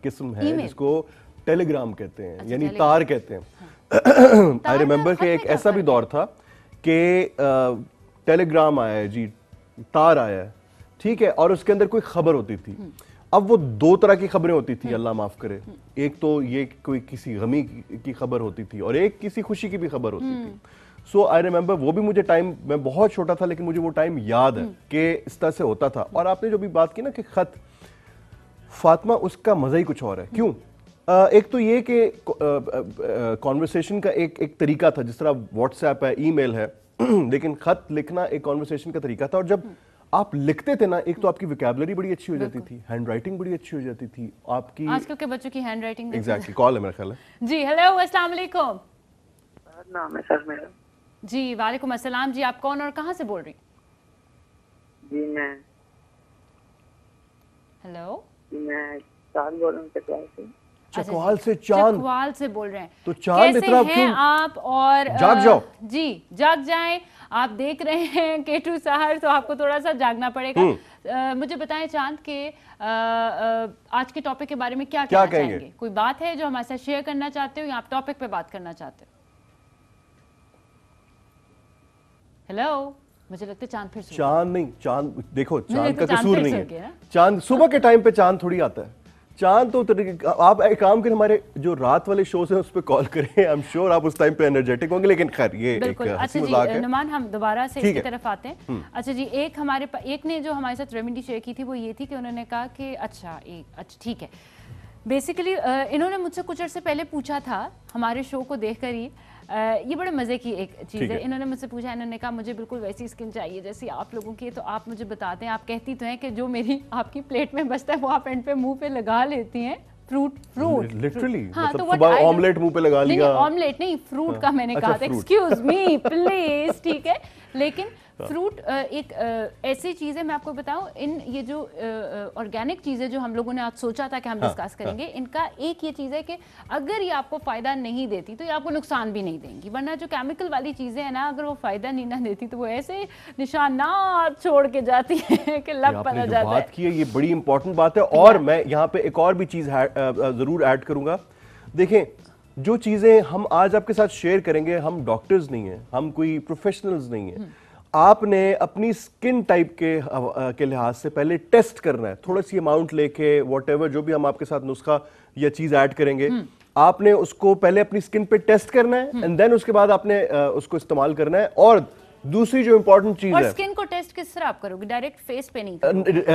[SPEAKER 1] किस्म है जिसको टेलीग्राम कहते हैं
[SPEAKER 2] अच्छा,
[SPEAKER 1] यानी तार कहते हैं। आई रिमेम्बर
[SPEAKER 2] में
[SPEAKER 1] कि एक ऐसा भी दौर था कि टेलीग्राम आया है जी तार आया है। ठीक है और उसके अंदर कोई खबर होती थी। अब वो दो तरह की खबरें होती थी अल्लाह माफ़ करे। एक तो ये कोई किसी गमी की खबर होती थी और एक किसी खुशी की भी खबर होती थी। सो आई रिमेम्बर वो भी मुझे टाइम मैं बहुत छोटा था लेकिन मुझे वो टाइम याद है कि इस तरह से होता था। और आपने जो भी बात की ना कि खत फातिमा उसका मज़ा ही कुछ और है। क्यों? एक तो ये कि कॉन्वर्सेशन का एक एक तरीका था जिस तरह व्हाट्सएप है ईमेल है लेकिन खत लिखना एक कॉन्वर्सेशन का तरीका था। और जब आप लिखते थे ना एक तो आपकी विकेबलरी बड़ी अच्छी हो जाती थी हैंड राइटिंग बड़ी अच्छी हो जाती थी आपकी
[SPEAKER 2] आजकल के बच्चों की हैंड राइटिंग
[SPEAKER 1] एग्जैक्टली कॉल है मेरा ख्याल है।
[SPEAKER 2] जी हेलो अस्सलाम वालेकुम।
[SPEAKER 5] नाम है सर मेरा।
[SPEAKER 2] जी वालेकुम अस्सलाम जी आप कौन और कहाँ से बोल रही?
[SPEAKER 5] जी मैं
[SPEAKER 2] हेलो
[SPEAKER 5] मैं चाँद बोल रहा हूँ चकवाल से।
[SPEAKER 1] चाँद?
[SPEAKER 2] चकवाल से बोल रहे हैं।
[SPEAKER 1] तो चाँद इतना
[SPEAKER 2] हैं
[SPEAKER 1] क्यों?
[SPEAKER 2] आप और
[SPEAKER 1] जाग जाओ।
[SPEAKER 2] जी जाग जाएँ। आप देख रहे हैं केटू सहर तो आपको थोड़ा सा जागना पड़ेगा।
[SPEAKER 1] हम्म।
[SPEAKER 2] अ, मुझे बताएँ चाँद के अ, अ, आज के टॉपिक के बारे में क्या
[SPEAKER 1] क्या कहेंगे?
[SPEAKER 2] चाहेंगे? कोई बात है जो हमारे साथ शेयर करना चाहते हो या आप टॉपिक पे बात करना चाहते हो? हेलो मुझे लगता है चाँद फिर
[SPEAKER 1] चाँद नहीं चाँद देखो चाँद का कसूर नहीं है। चाँद सुबह के टाइम पे चाँद थोड़ी आता है। चाँद तो तरीके- आप एक काम करें हमारे जो रात वाले शोज़ हैं उस पर कॉल करें। आई एम श्योर आप उस टाइम पे एनर्जेटिक होंगे लेकिन खैर ये एक
[SPEAKER 2] बिल्कुल। अच्छा जी नुमान हम दोबारा से इसकी तरफ़ आते हैं। अच्छा जी एक हमारे एक ने जो हमारे साथ रेमेडी शेयर की थी वो ये थी कि उन्होंने कहा कि अच्छा एक अच्छा ठीक है। बेसिकली इन्होंने मुझसे कुछ अर्से पहले पूछा था हमारे शो को देख ही ये बड़े मज़े की एक चीज़ है।
[SPEAKER 1] है।
[SPEAKER 2] इन्होंने मुझसे पूछा इन्होंने कहा मुझे बिल्कुल वैसी स्किन चाहिए जैसी आप लोगों की है तो आप मुझे बताते हैं। आप कहती तो हैं कि जो मेरी आपकी प्लेट में बचता है वो आप एंड पे मुँह पे लगा लेती हैं। फ्रूट फ्रूट
[SPEAKER 1] लिटरली
[SPEAKER 2] हाँ,
[SPEAKER 1] मतलब
[SPEAKER 2] तो
[SPEAKER 1] ऑमलेट मुँह पे लगा लिया।
[SPEAKER 2] नहीं ऑमलेट नहीं फ्रूट का मैंने
[SPEAKER 1] अच्छा,
[SPEAKER 2] कहा था। एक्सक्यूज मी प्लीज़ ठीक है। लेकिन फ्रूट एक ऐसी चीज़ है मैं आपको बताऊँ इन ये जो ऑर्गेनिक चीज़ें जो हम लोगों ने आज सोचा था कि हम
[SPEAKER 1] हाँ,
[SPEAKER 2] डिस्कस करेंगे इनका एक ये चीज़ है कि अगर ये आपको फ़ायदा नहीं देती तो ये आपको नुकसान भी नहीं देंगी। वरना जो केमिकल वाली चीज़ें हैं ना अगर वो फ़ायदा नहीं ना देती तो वो ऐसे निशानात छोड़ के जाती है कि
[SPEAKER 1] आपने
[SPEAKER 2] पड़ा जाता है।
[SPEAKER 1] बात की है ये बड़ी इंपॉर्टेंट बात है। और मैं यहाँ पे एक और भी चीज़ ज़रूर ऐड करूँगा। देखें जो चीज़ें हम आज आपके साथ शेयर करेंगे हम डॉक्टर्स नहीं हैं हम कोई प्रोफेशनल्स नहीं हैं। आपने अपनी स्किन टाइप के के लिहाज से पहले टेस्ट करना है। थोड़ा सी अमाउंट लेके वट जो भी हम आपके साथ नुस्खा या चीज़ ऐड करेंगे आपने उसको पहले अपनी स्किन पे टेस्ट करना है एंड देन उसके बाद आपने उसको इस्तेमाल करना है। और दूसरी जो इम्पोर्टेंट चीज़
[SPEAKER 2] और
[SPEAKER 1] है
[SPEAKER 2] स्किन को टेस्ट किस तरह आप करोगे? डायरेक्ट फेस पे नहीं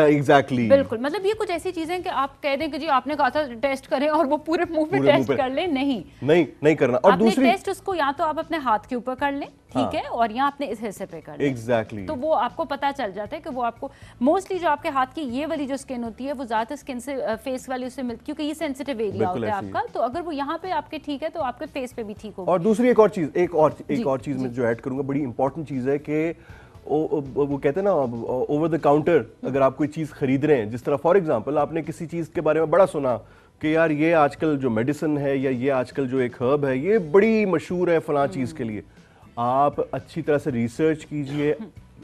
[SPEAKER 1] एग्जैक्टली
[SPEAKER 2] बिल्कुल। मतलब ये कुछ ऐसी चीज़ें हैं कि आप कह दें कि जी आपने कहा था टेस्ट करें और वो पूरे मुँह पे टेस्ट
[SPEAKER 1] पे।
[SPEAKER 2] कर ले। नहीं।
[SPEAKER 1] नहीं नहीं करना। और दूसरी
[SPEAKER 2] टेस्ट उसको या तो आप अपने हाथ के ऊपर कर लें। ठीक
[SPEAKER 1] हाँ।
[SPEAKER 2] है और यहाँ अपने इस हिस्से पे कर
[SPEAKER 1] एग्जैक्टली
[SPEAKER 2] तो वो आपको पता चल जाता है कि वो आपको मोस्टली जो आपके हाथ की ये वाली जो स्किन होती है वो ज़्यादा स्किन से फेस वाली उससे मिलती क्योंकि ये सेंसिटिव एरिया होता है आपका तो अगर वो यहाँ पे आपके ठीक है तो आपके फेस पे भी ठीक होगा।
[SPEAKER 1] और दूसरी एक और चीज़ एक और एक और चीज़ मैं जो। ऐड करूँगा बड़ी इंपॉर्टेंट चीज़ है कि ओ- ओ- वो कहते हैं ना ओवर द काउंटर अगर आप कोई चीज़ खरीद रहे हैं जिस तरह फॉर एग्जांपल आपने किसी चीज़ के बारे में बड़ा सुना कि यार ये आजकल जो मेडिसिन है या ये आजकल जो एक हर्ब है ये बड़ी मशहूर है फला चीज़ के लिए। आप अच्छी तरह से रिसर्च कीजिए।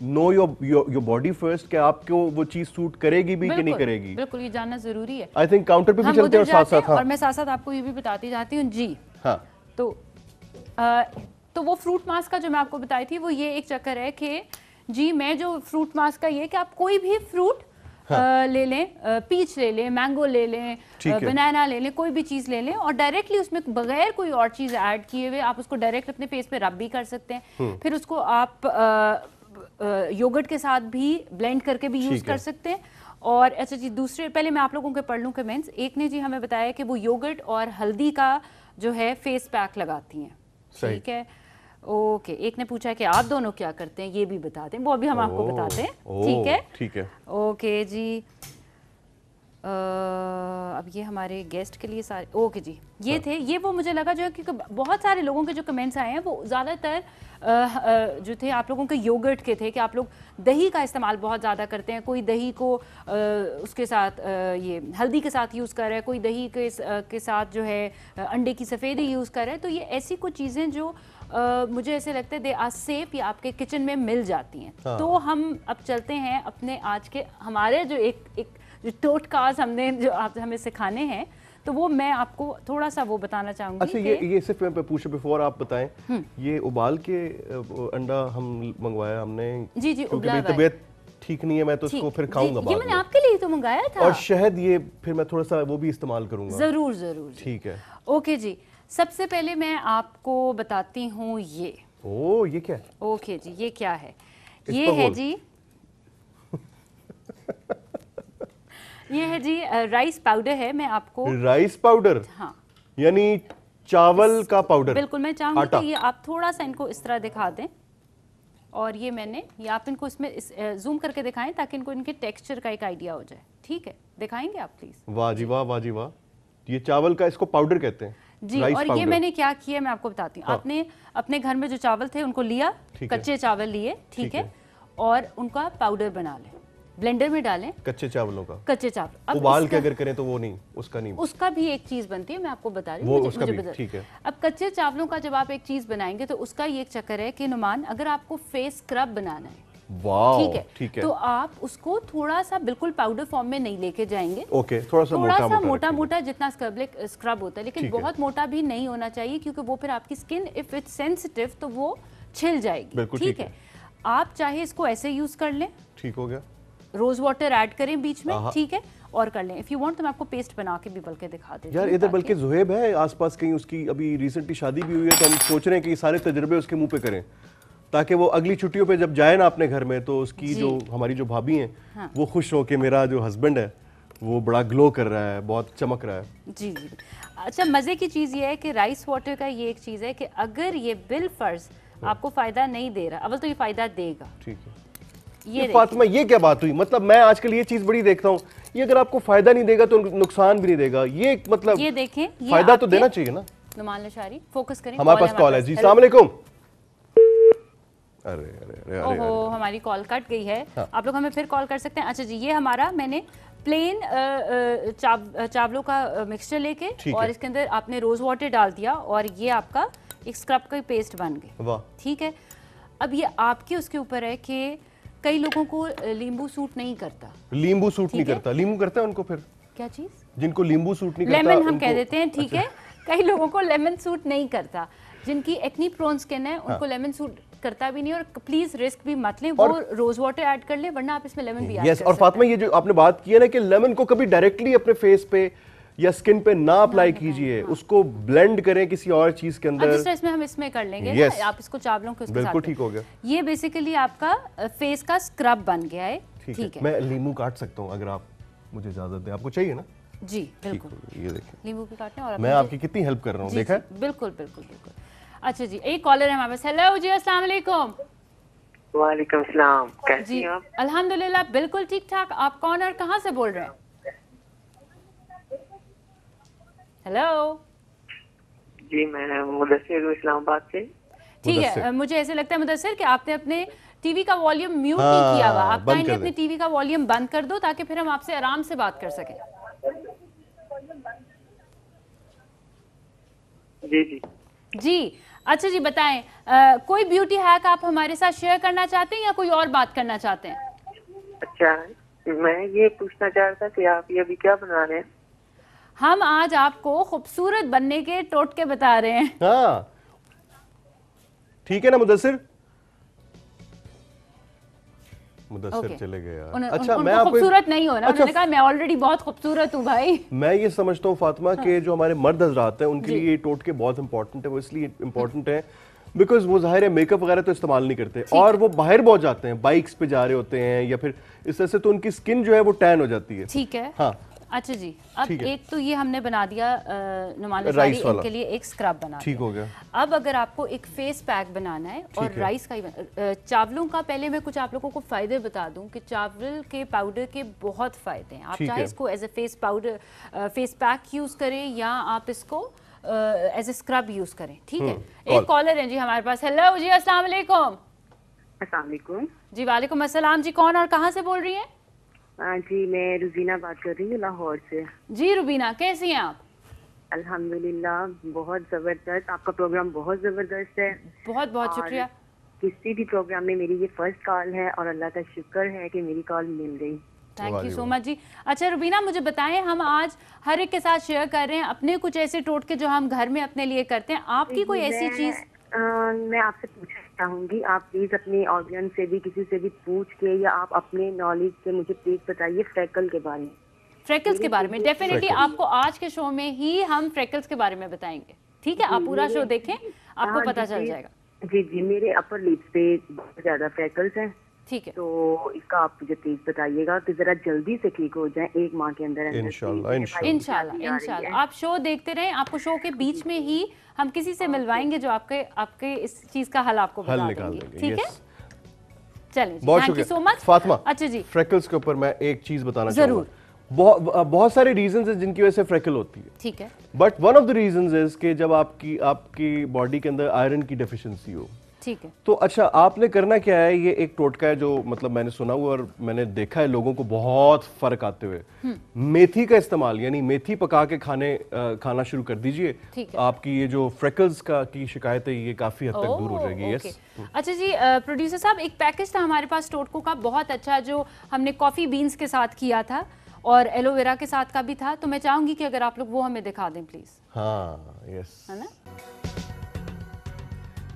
[SPEAKER 1] Know your your body first कि आपको वो चीज़ सूट करेगी भी कि नहीं करेगी।
[SPEAKER 2] बिल्कुल ये जानना ज़रूरी है।
[SPEAKER 1] आई थिंक काउंटर पे भी चलते हैं और साथ साथ हाँ
[SPEAKER 2] और मैं साथ साथ आपको ये भी बताती जाती हूँ जी।
[SPEAKER 1] हाँ।
[SPEAKER 2] तो तो वो फ्रूट मास्क का जो मैं आपको बताई थी वो ये एक चक्कर है कि जी मैं जो फ्रूट मास्क का ये कि आप कोई भी फ्रूट ले लें अ, पीच ले लें मैंगो ले लें बनाना ले लें कोई भी चीज़ ले लें और डायरेक्टली उसमें बगैर कोई और चीज़ ऐड किए हुए आप उसको डायरेक्ट अपने फेस पे रब भी कर सकते हैं। फिर उसको आप योगर्ट के साथ भी ब्लेंड करके भी यूज़ कर सकते हैं। और अच्छा जी दूसरे पहले मैं आप लोगों के पढ़ लूँ कमेंट्स एक ने जी हमें बताया कि वो योगर्ट और हल्दी का जो है फेस पैक लगाती हैं। ठीक है? ओके एक ने पूछा कि आप दोनों क्या करते हैं? ये भी बता दें। वो अभी हम आपको बताते हैं। ठीक है?
[SPEAKER 1] ठीक है।
[SPEAKER 2] ओके जी। अब ये हमारे गेस्ट के लिए सारे ओके जी। ये थे। ये वो मुझे लगा जो है क्योंकि बहुत सारे लोगों के जो कमेंट्स आए हैं वो ज़्यादातर जो थे आप लोगों के योगर्ट के थे कि आप लोग दही का इस्तेमाल बहुत ज़्यादा करते हैं। कोई दही को उसके साथ ये हल्दी के साथ यूज़ कर रहा है। कोई दही के के साथ जो है अंडे की सफ़ेदी यूज़ कर रहा है। तो ये ऐसी कुछ चीज़ें जो अ, मुझे ऐसे लगता है दे आर सेफ़ या आपके किचन में मिल जाती हैं।
[SPEAKER 1] हाँ।
[SPEAKER 2] तो हम अब चलते हैं अपने आज के हमारे जो एक एक जो टोटकाज हमने जो आप हमें सिखाने हैं तो वो मैं आपको थोड़ा सा वो बताना चाहूँगी
[SPEAKER 1] अच्छा ये ये सिर्फ़ मैं पूछे बिफोर आप बताएँ ये उबाल के अंडा हम मंगवाया हमने?
[SPEAKER 2] जी, जी,
[SPEAKER 1] क्योंकि
[SPEAKER 2] उबला
[SPEAKER 1] मेरी तबीयत ठीक नहीं है मैं तो इसको फिर खाऊँगा
[SPEAKER 2] ये मैंने आपके लिए तो मंगाया था।
[SPEAKER 1] और शहद ये फिर मैं थोड़ा सा वो भी इस्तेमाल करूँगा।
[SPEAKER 2] ज़रूर ज़रूर।
[SPEAKER 1] ठीक है।
[SPEAKER 2] ओके जी। सबसे पहले मैं आपको बताती हूँ ये।
[SPEAKER 1] ओ ये क्या है?
[SPEAKER 2] ओके जी ये क्या है? ये है जी ये है जी राइस पाउडर है मैं आपको
[SPEAKER 1] राइस पाउडर
[SPEAKER 2] हाँ।
[SPEAKER 1] यानी चावल का पाउडर
[SPEAKER 2] बिल्कुल मैं चाहूँगी कि ये आप थोड़ा सा इनको इस तरह दिखा दें। और ये मैंने ये आप इनको इसमें इस, जूम करके दिखाएँ ताकि इनको इनके टेक्सचर का एक आइडिया हो जाए। ठीक है? दिखाएँगे आप प्लीज़
[SPEAKER 1] वाह जी वाह वाह जी वाह। ये चावल का इसको पाउडर कहते हैं।
[SPEAKER 2] जी और ये मैंने क्या किया मैं आपको बताती हूँ।
[SPEAKER 1] हाँ।
[SPEAKER 2] आपने अपने घर में जो चावल थे उनको लिया कच्चे चावल लिए
[SPEAKER 1] ठीक
[SPEAKER 2] है। और उनका पाउडर बना लें। ब्लेंडर में डालें।
[SPEAKER 1] कच्चे चावलों का।
[SPEAKER 2] कच्चे चावल। अब
[SPEAKER 1] उबाल के अगर करें तो वो नहीं उसका नहीं।
[SPEAKER 2] उसका भी एक चीज़ बनती है मैं आपको बता रही हूँ
[SPEAKER 1] ठीक है।
[SPEAKER 2] अब कच्चे चावलों का जब आप एक चीज़ बनाएँगे तो उसका ये एक चक्कर है कि नुमान अगर आपको फेस स्क्रब बनाना है ठीक है।
[SPEAKER 1] ठीक है।
[SPEAKER 2] तो आप उसको थोड़ा सा बिल्कुल पाउडर फॉर्म में नहीं लेके जाएँगे।
[SPEAKER 1] ओके थोड़ा सा
[SPEAKER 2] थोड़ा
[SPEAKER 1] मोटा
[SPEAKER 2] सा मोटा। मोटा जितना स्क्रब स्क्रब होता है लेकिन
[SPEAKER 1] ठीक है।
[SPEAKER 2] बहुत मोटा भी नहीं होना चाहिए क्योंकि वो फिर आपकी स्किन इफ़ इट्स सेंसिटिव तो वो छिल जाएगी। ठीक
[SPEAKER 1] ठीक
[SPEAKER 2] है। आप चाहे इसको ऐसे यूज़ कर लें।
[SPEAKER 1] ठीक हो गया।
[SPEAKER 2] रोज वाटर ऐड करें बीच में ठीक है और कर लें। इफ़ यू वांट तो मैं आपको पेस्ट बना के भी बल्कि दिखा देती
[SPEAKER 1] यार इधर बल्कि जुहेब है आसपास कहीं उसकी अभी रिसेंटली शादी भी हुई है तो हम सोच रहे हैं कि सारे तजर्बे उसके मुँह पे करें। ताकि वो अगली छुट्टियों पे जब जाए ना अपने घर में तो उसकी
[SPEAKER 2] जो।
[SPEAKER 1] हमारी जो भाभी हैं
[SPEAKER 2] हाँ।
[SPEAKER 1] वो खुश हो कि मेरा जो हस्बैंड है वो बड़ा ग्लो कर रहा है बहुत चमक रहा है।
[SPEAKER 2] जी जी। अच्छा मज़े की चीज़ ये है कि राइस वाटर का ये एक चीज़ है कि अगर ये बिल फ़र्ज़ आपको फ़ायदा नहीं दे रहा अव्वल तो ये फ़ायदा देगा।
[SPEAKER 1] ठीक है।
[SPEAKER 2] ये
[SPEAKER 1] ये। फातिमा ये क्या बात हुई? मतलब मैं आजकल ये चीज़ बड़ी देखता हूँ ये अगर आपको फ़ायदा नहीं देगा तो नुकसान भी नहीं देगा। ये मतलब
[SPEAKER 2] ये देखें ये
[SPEAKER 1] फ़ायदा तो देना चाहिए ना।
[SPEAKER 2] नुमान लशारी फोकस करें
[SPEAKER 1] हमारे पास कॉल है। जी सलाम अलैकुम। अरे अरे अरे अरे
[SPEAKER 2] ओहो हमारी कॉल कट गई है।
[SPEAKER 1] हाँ।
[SPEAKER 2] आप लोग हमें फिर कॉल कर सकते हैं। अच्छा जी ये हमारा मैंने प्लेन चाव, चावलों का मिक्सचर लेके और इसके अंदर आपने रोज वाटर डाल दिया और ये आपका एक स्क्रब का पेस्ट बन गया। ठीक है? अब ये आपके उसके ऊपर है कि कई लोगों को लींबू सूट नहीं करता।
[SPEAKER 1] लींबू सूट नहीं करता। लींबू करता है उनको फिर?
[SPEAKER 2] क्या चीज़?
[SPEAKER 1] जिनको लींबू सूट नहीं करता
[SPEAKER 2] लेमन हम कह देते हैं ठीक है? कई लोगों को लेमन सूट नहीं करता। जिनकी एक्नी प्रोन स्किन है
[SPEAKER 1] हाँ।
[SPEAKER 2] उनको लेमन सूट करता भी नहीं और प्लीज़ रिस्क भी मत लें। वो रोज वाटर ऐड कर ले वरना आप इसमें लेमन भी
[SPEAKER 1] यस और फातिमा ये जो आपने बात की है ना कि लेमन को कभी डायरेक्टली अपने फेस पे या स्किन पे ना अप्लाई कीजिए हाँ। उसको ब्लेंड करें किसी और चीज़ के अंदर।
[SPEAKER 2] तरह इसमें हम इसमें कर लेंगे
[SPEAKER 1] Yes.
[SPEAKER 2] आप इसको चावलों के
[SPEAKER 1] बिल्कुल ठीक हो गया।
[SPEAKER 2] ये बेसिकली आपका फेस का स्क्रब बन गया है।
[SPEAKER 1] ठीक है
[SPEAKER 2] है।
[SPEAKER 1] मैं लींबू काट सकता हूँ अगर आप मुझे इजाज़त दें। आपको चाहिए ना?
[SPEAKER 2] जी बिल्कुल।
[SPEAKER 1] ये देखें
[SPEAKER 2] नींबू भी काटने और
[SPEAKER 1] मैं आपकी कितनी हेल्प कर रहा हूँ देखा
[SPEAKER 2] बिल्कुल बिल्कुल बिल्कुल। अच्छा जी एक कॉलर है हमारे पास। हेलो जी अस्सलाम वालेकुम।
[SPEAKER 5] वालेकुम सलाम कैसी
[SPEAKER 2] जी
[SPEAKER 5] हैं आप?
[SPEAKER 2] अल्हम्दुलिल्लाह बिल्कुल ठीक ठाक। आप कौन और कहाँ से बोल रहे हैं? हेलो
[SPEAKER 5] जी मैं मुदस्सिर हूँ इस्लामाबाद से।
[SPEAKER 2] ठीक है मुझे ऐसे लगता है मुदस्सिर कि आपने अपने टीवी का वॉल्यूम म्यूट
[SPEAKER 1] हाँ,
[SPEAKER 2] नहीं किया हुआ। आप काइंडली अपने टीवी का वॉल्यूम बंद कर दो ताकि फिर हम आपसे आराम से बात कर सकें।
[SPEAKER 5] जी जी।
[SPEAKER 2] जी अच्छा जी बताएँ आ, कोई ब्यूटी हैक आप हमारे साथ शेयर करना चाहते हैं या कोई और बात करना चाहते हैं?
[SPEAKER 5] अच्छा मैं ये पूछना चाह रहा था कि आप ये अभी क्या बना रहे हैं?
[SPEAKER 2] हम आज आपको खूबसूरत बनने के टोटके बता रहे हैं।
[SPEAKER 1] हाँ। ठीक है ना मुदस्सिर? मुदस्सिर
[SPEAKER 2] ओके।
[SPEAKER 1] चले गए
[SPEAKER 2] उन,
[SPEAKER 1] अच्छा
[SPEAKER 2] उन,
[SPEAKER 1] मैं आपको
[SPEAKER 2] खूबसूरत नहीं
[SPEAKER 1] अच्छा,
[SPEAKER 2] उन्होंने कहा मैं ऑलरेडी बहुत खूबसूरत हूँ भाई।
[SPEAKER 1] मैं ये समझता हूँ फातिमा के जो हमारे मर्द हजरात हैं उनके
[SPEAKER 2] हाँ।
[SPEAKER 1] लिए ये टोटके बहुत इंपॉर्टेंट है वो इसलिए इंपॉर्टेंट है बिकॉज़ वो ज़ाहिर है मेकअप वगैरह तो इस्तेमाल नहीं करते। और वो बाहर बहुत जाते हैं बाइक्स पे जा रहे होते हैं या फिर इस तरह से तो उनकी स्किन जो है वो टैन हो जाती है।
[SPEAKER 2] ठीक है।
[SPEAKER 1] हाँ।
[SPEAKER 2] अच्छा जी अब एक तो ये हमने बना दिया
[SPEAKER 1] राइस वाला।
[SPEAKER 2] इनके लिए एक स्क्रब बना
[SPEAKER 1] ठीक हो गया।
[SPEAKER 2] अब अगर आपको एक फेस पैक बनाना है और
[SPEAKER 1] है।
[SPEAKER 2] राइस का ही बन- चावलों का पहले मैं कुछ आप लोगों को फ़ायदे बता दूँ कि चावल के पाउडर के बहुत फ़ायदे हैं। आप चाहे
[SPEAKER 1] है।
[SPEAKER 2] इसको as a face powder face pack use करें या आप इसको एज ए स्क्रब यूज़ करें। ठीक है? एक कॉलर है जी हमारे पास। हेलो जी अस्सलाम वालेकुम। जी वालेकुम अस्सलाम जी कौन और कहाँ से बोल रही हाँ?
[SPEAKER 5] जी मैं रुजीना बात कर रही हूँ लाहौर से।
[SPEAKER 2] जी रुबीना कैसी हैं आप?
[SPEAKER 5] अल्हम्दुलिल्लाह बहुत ज़बरदस्त। आपका प्रोग्राम बहुत ज़बरदस्त है।
[SPEAKER 2] बहुत बहुत शुक्रिया।
[SPEAKER 5] किसी भी प्रोग्राम में मेरी ये फ़र्स्ट कॉल है और अल्लाह का शुक्र है कि मेरी कॉल मिल गई।
[SPEAKER 2] थैंक यू सो मच जी। अच्छा रुबीना मुझे बताएँ हम आज हर एक के साथ शेयर कर रहे हैं। अपने कुछ ऐसे टोटके जो हम घर में अपने लिए करते हैं। आपकी कोई ऐसी चीज़
[SPEAKER 5] मैं आपसे पूछना चाहूँगी आप प्लीज़ अपने ऑडियंस से भी किसी से भी पूछ के या आप अपने नॉलेज से मुझे प्लीज़ बताइए फ्रैकल के बारे में।
[SPEAKER 2] फ्रैकल्स के बारे में डेफिनेटली आपको आज के शो में ही हम फ्रैकल्स के बारे में बताएँगे। ठीक है आप पूरा शो देखें आपको पता चल जाएगा।
[SPEAKER 5] जी जी मेरे अपर लिप्स पे बहुत ज़्यादा फ्रैकल्स हैं।
[SPEAKER 2] ठीक है।
[SPEAKER 5] तो इसका आप मुझे प्लीज़ बताइएगा कि जरा जल्दी से ठीक हो जाए एक माह के अंदर
[SPEAKER 1] इंशाल्लाह
[SPEAKER 5] है।
[SPEAKER 2] आप शो देखते रहे आपको शो के बीच में ही हम किसी से मिलवाएँगे जो आपके आपके इस चीज़ का हल आपको
[SPEAKER 1] हल
[SPEAKER 2] बता
[SPEAKER 1] निकाल
[SPEAKER 2] देंगे। ठीक है? चलिए
[SPEAKER 1] बहुत
[SPEAKER 2] थैंक यू
[SPEAKER 1] शुक्रिया।
[SPEAKER 2] सो मच
[SPEAKER 1] फातिमा
[SPEAKER 2] अच्छा जी।
[SPEAKER 1] फ्रेकल्स के ऊपर मैं एक चीज़ बताना
[SPEAKER 2] ज़रूर।
[SPEAKER 1] बहुत बहुत सारे रीजंस हैं जिनकी वजह से फ्रेकल होती है।
[SPEAKER 2] ठीक है।
[SPEAKER 1] But one of the reasons is कि जब आपकी आपकी बॉडी के अंदर आयरन की डेफिशिएंसी हो
[SPEAKER 2] ठीक है।
[SPEAKER 1] तो अच्छा आपने करना क्या है? ये एक टोटका है जो मतलब मैंने सुना हुआ और मैंने देखा है लोगों को बहुत फ़र्क आते हुए। मेथी का इस्तेमाल यानी मेथी पका के खाने अ, खाना शुरू कर दीजिए। आपकी ये जो फ्रेकल्स का की शिकायत है ये काफ़ी हद तक दूर हो जाएगी यस
[SPEAKER 2] अच्छा जी प्रोड्यूसर साहब एक पैकेज था हमारे पास टोटको का बहुत अच्छा जो हमने कॉफ़ी बीन्स के साथ किया था और एलोवेरा के साथ का भी था। तो मैं चाहूँगी कि अगर आप लोग वो हमें दिखा दें प्लीज़
[SPEAKER 1] हाँ यस
[SPEAKER 2] है ना?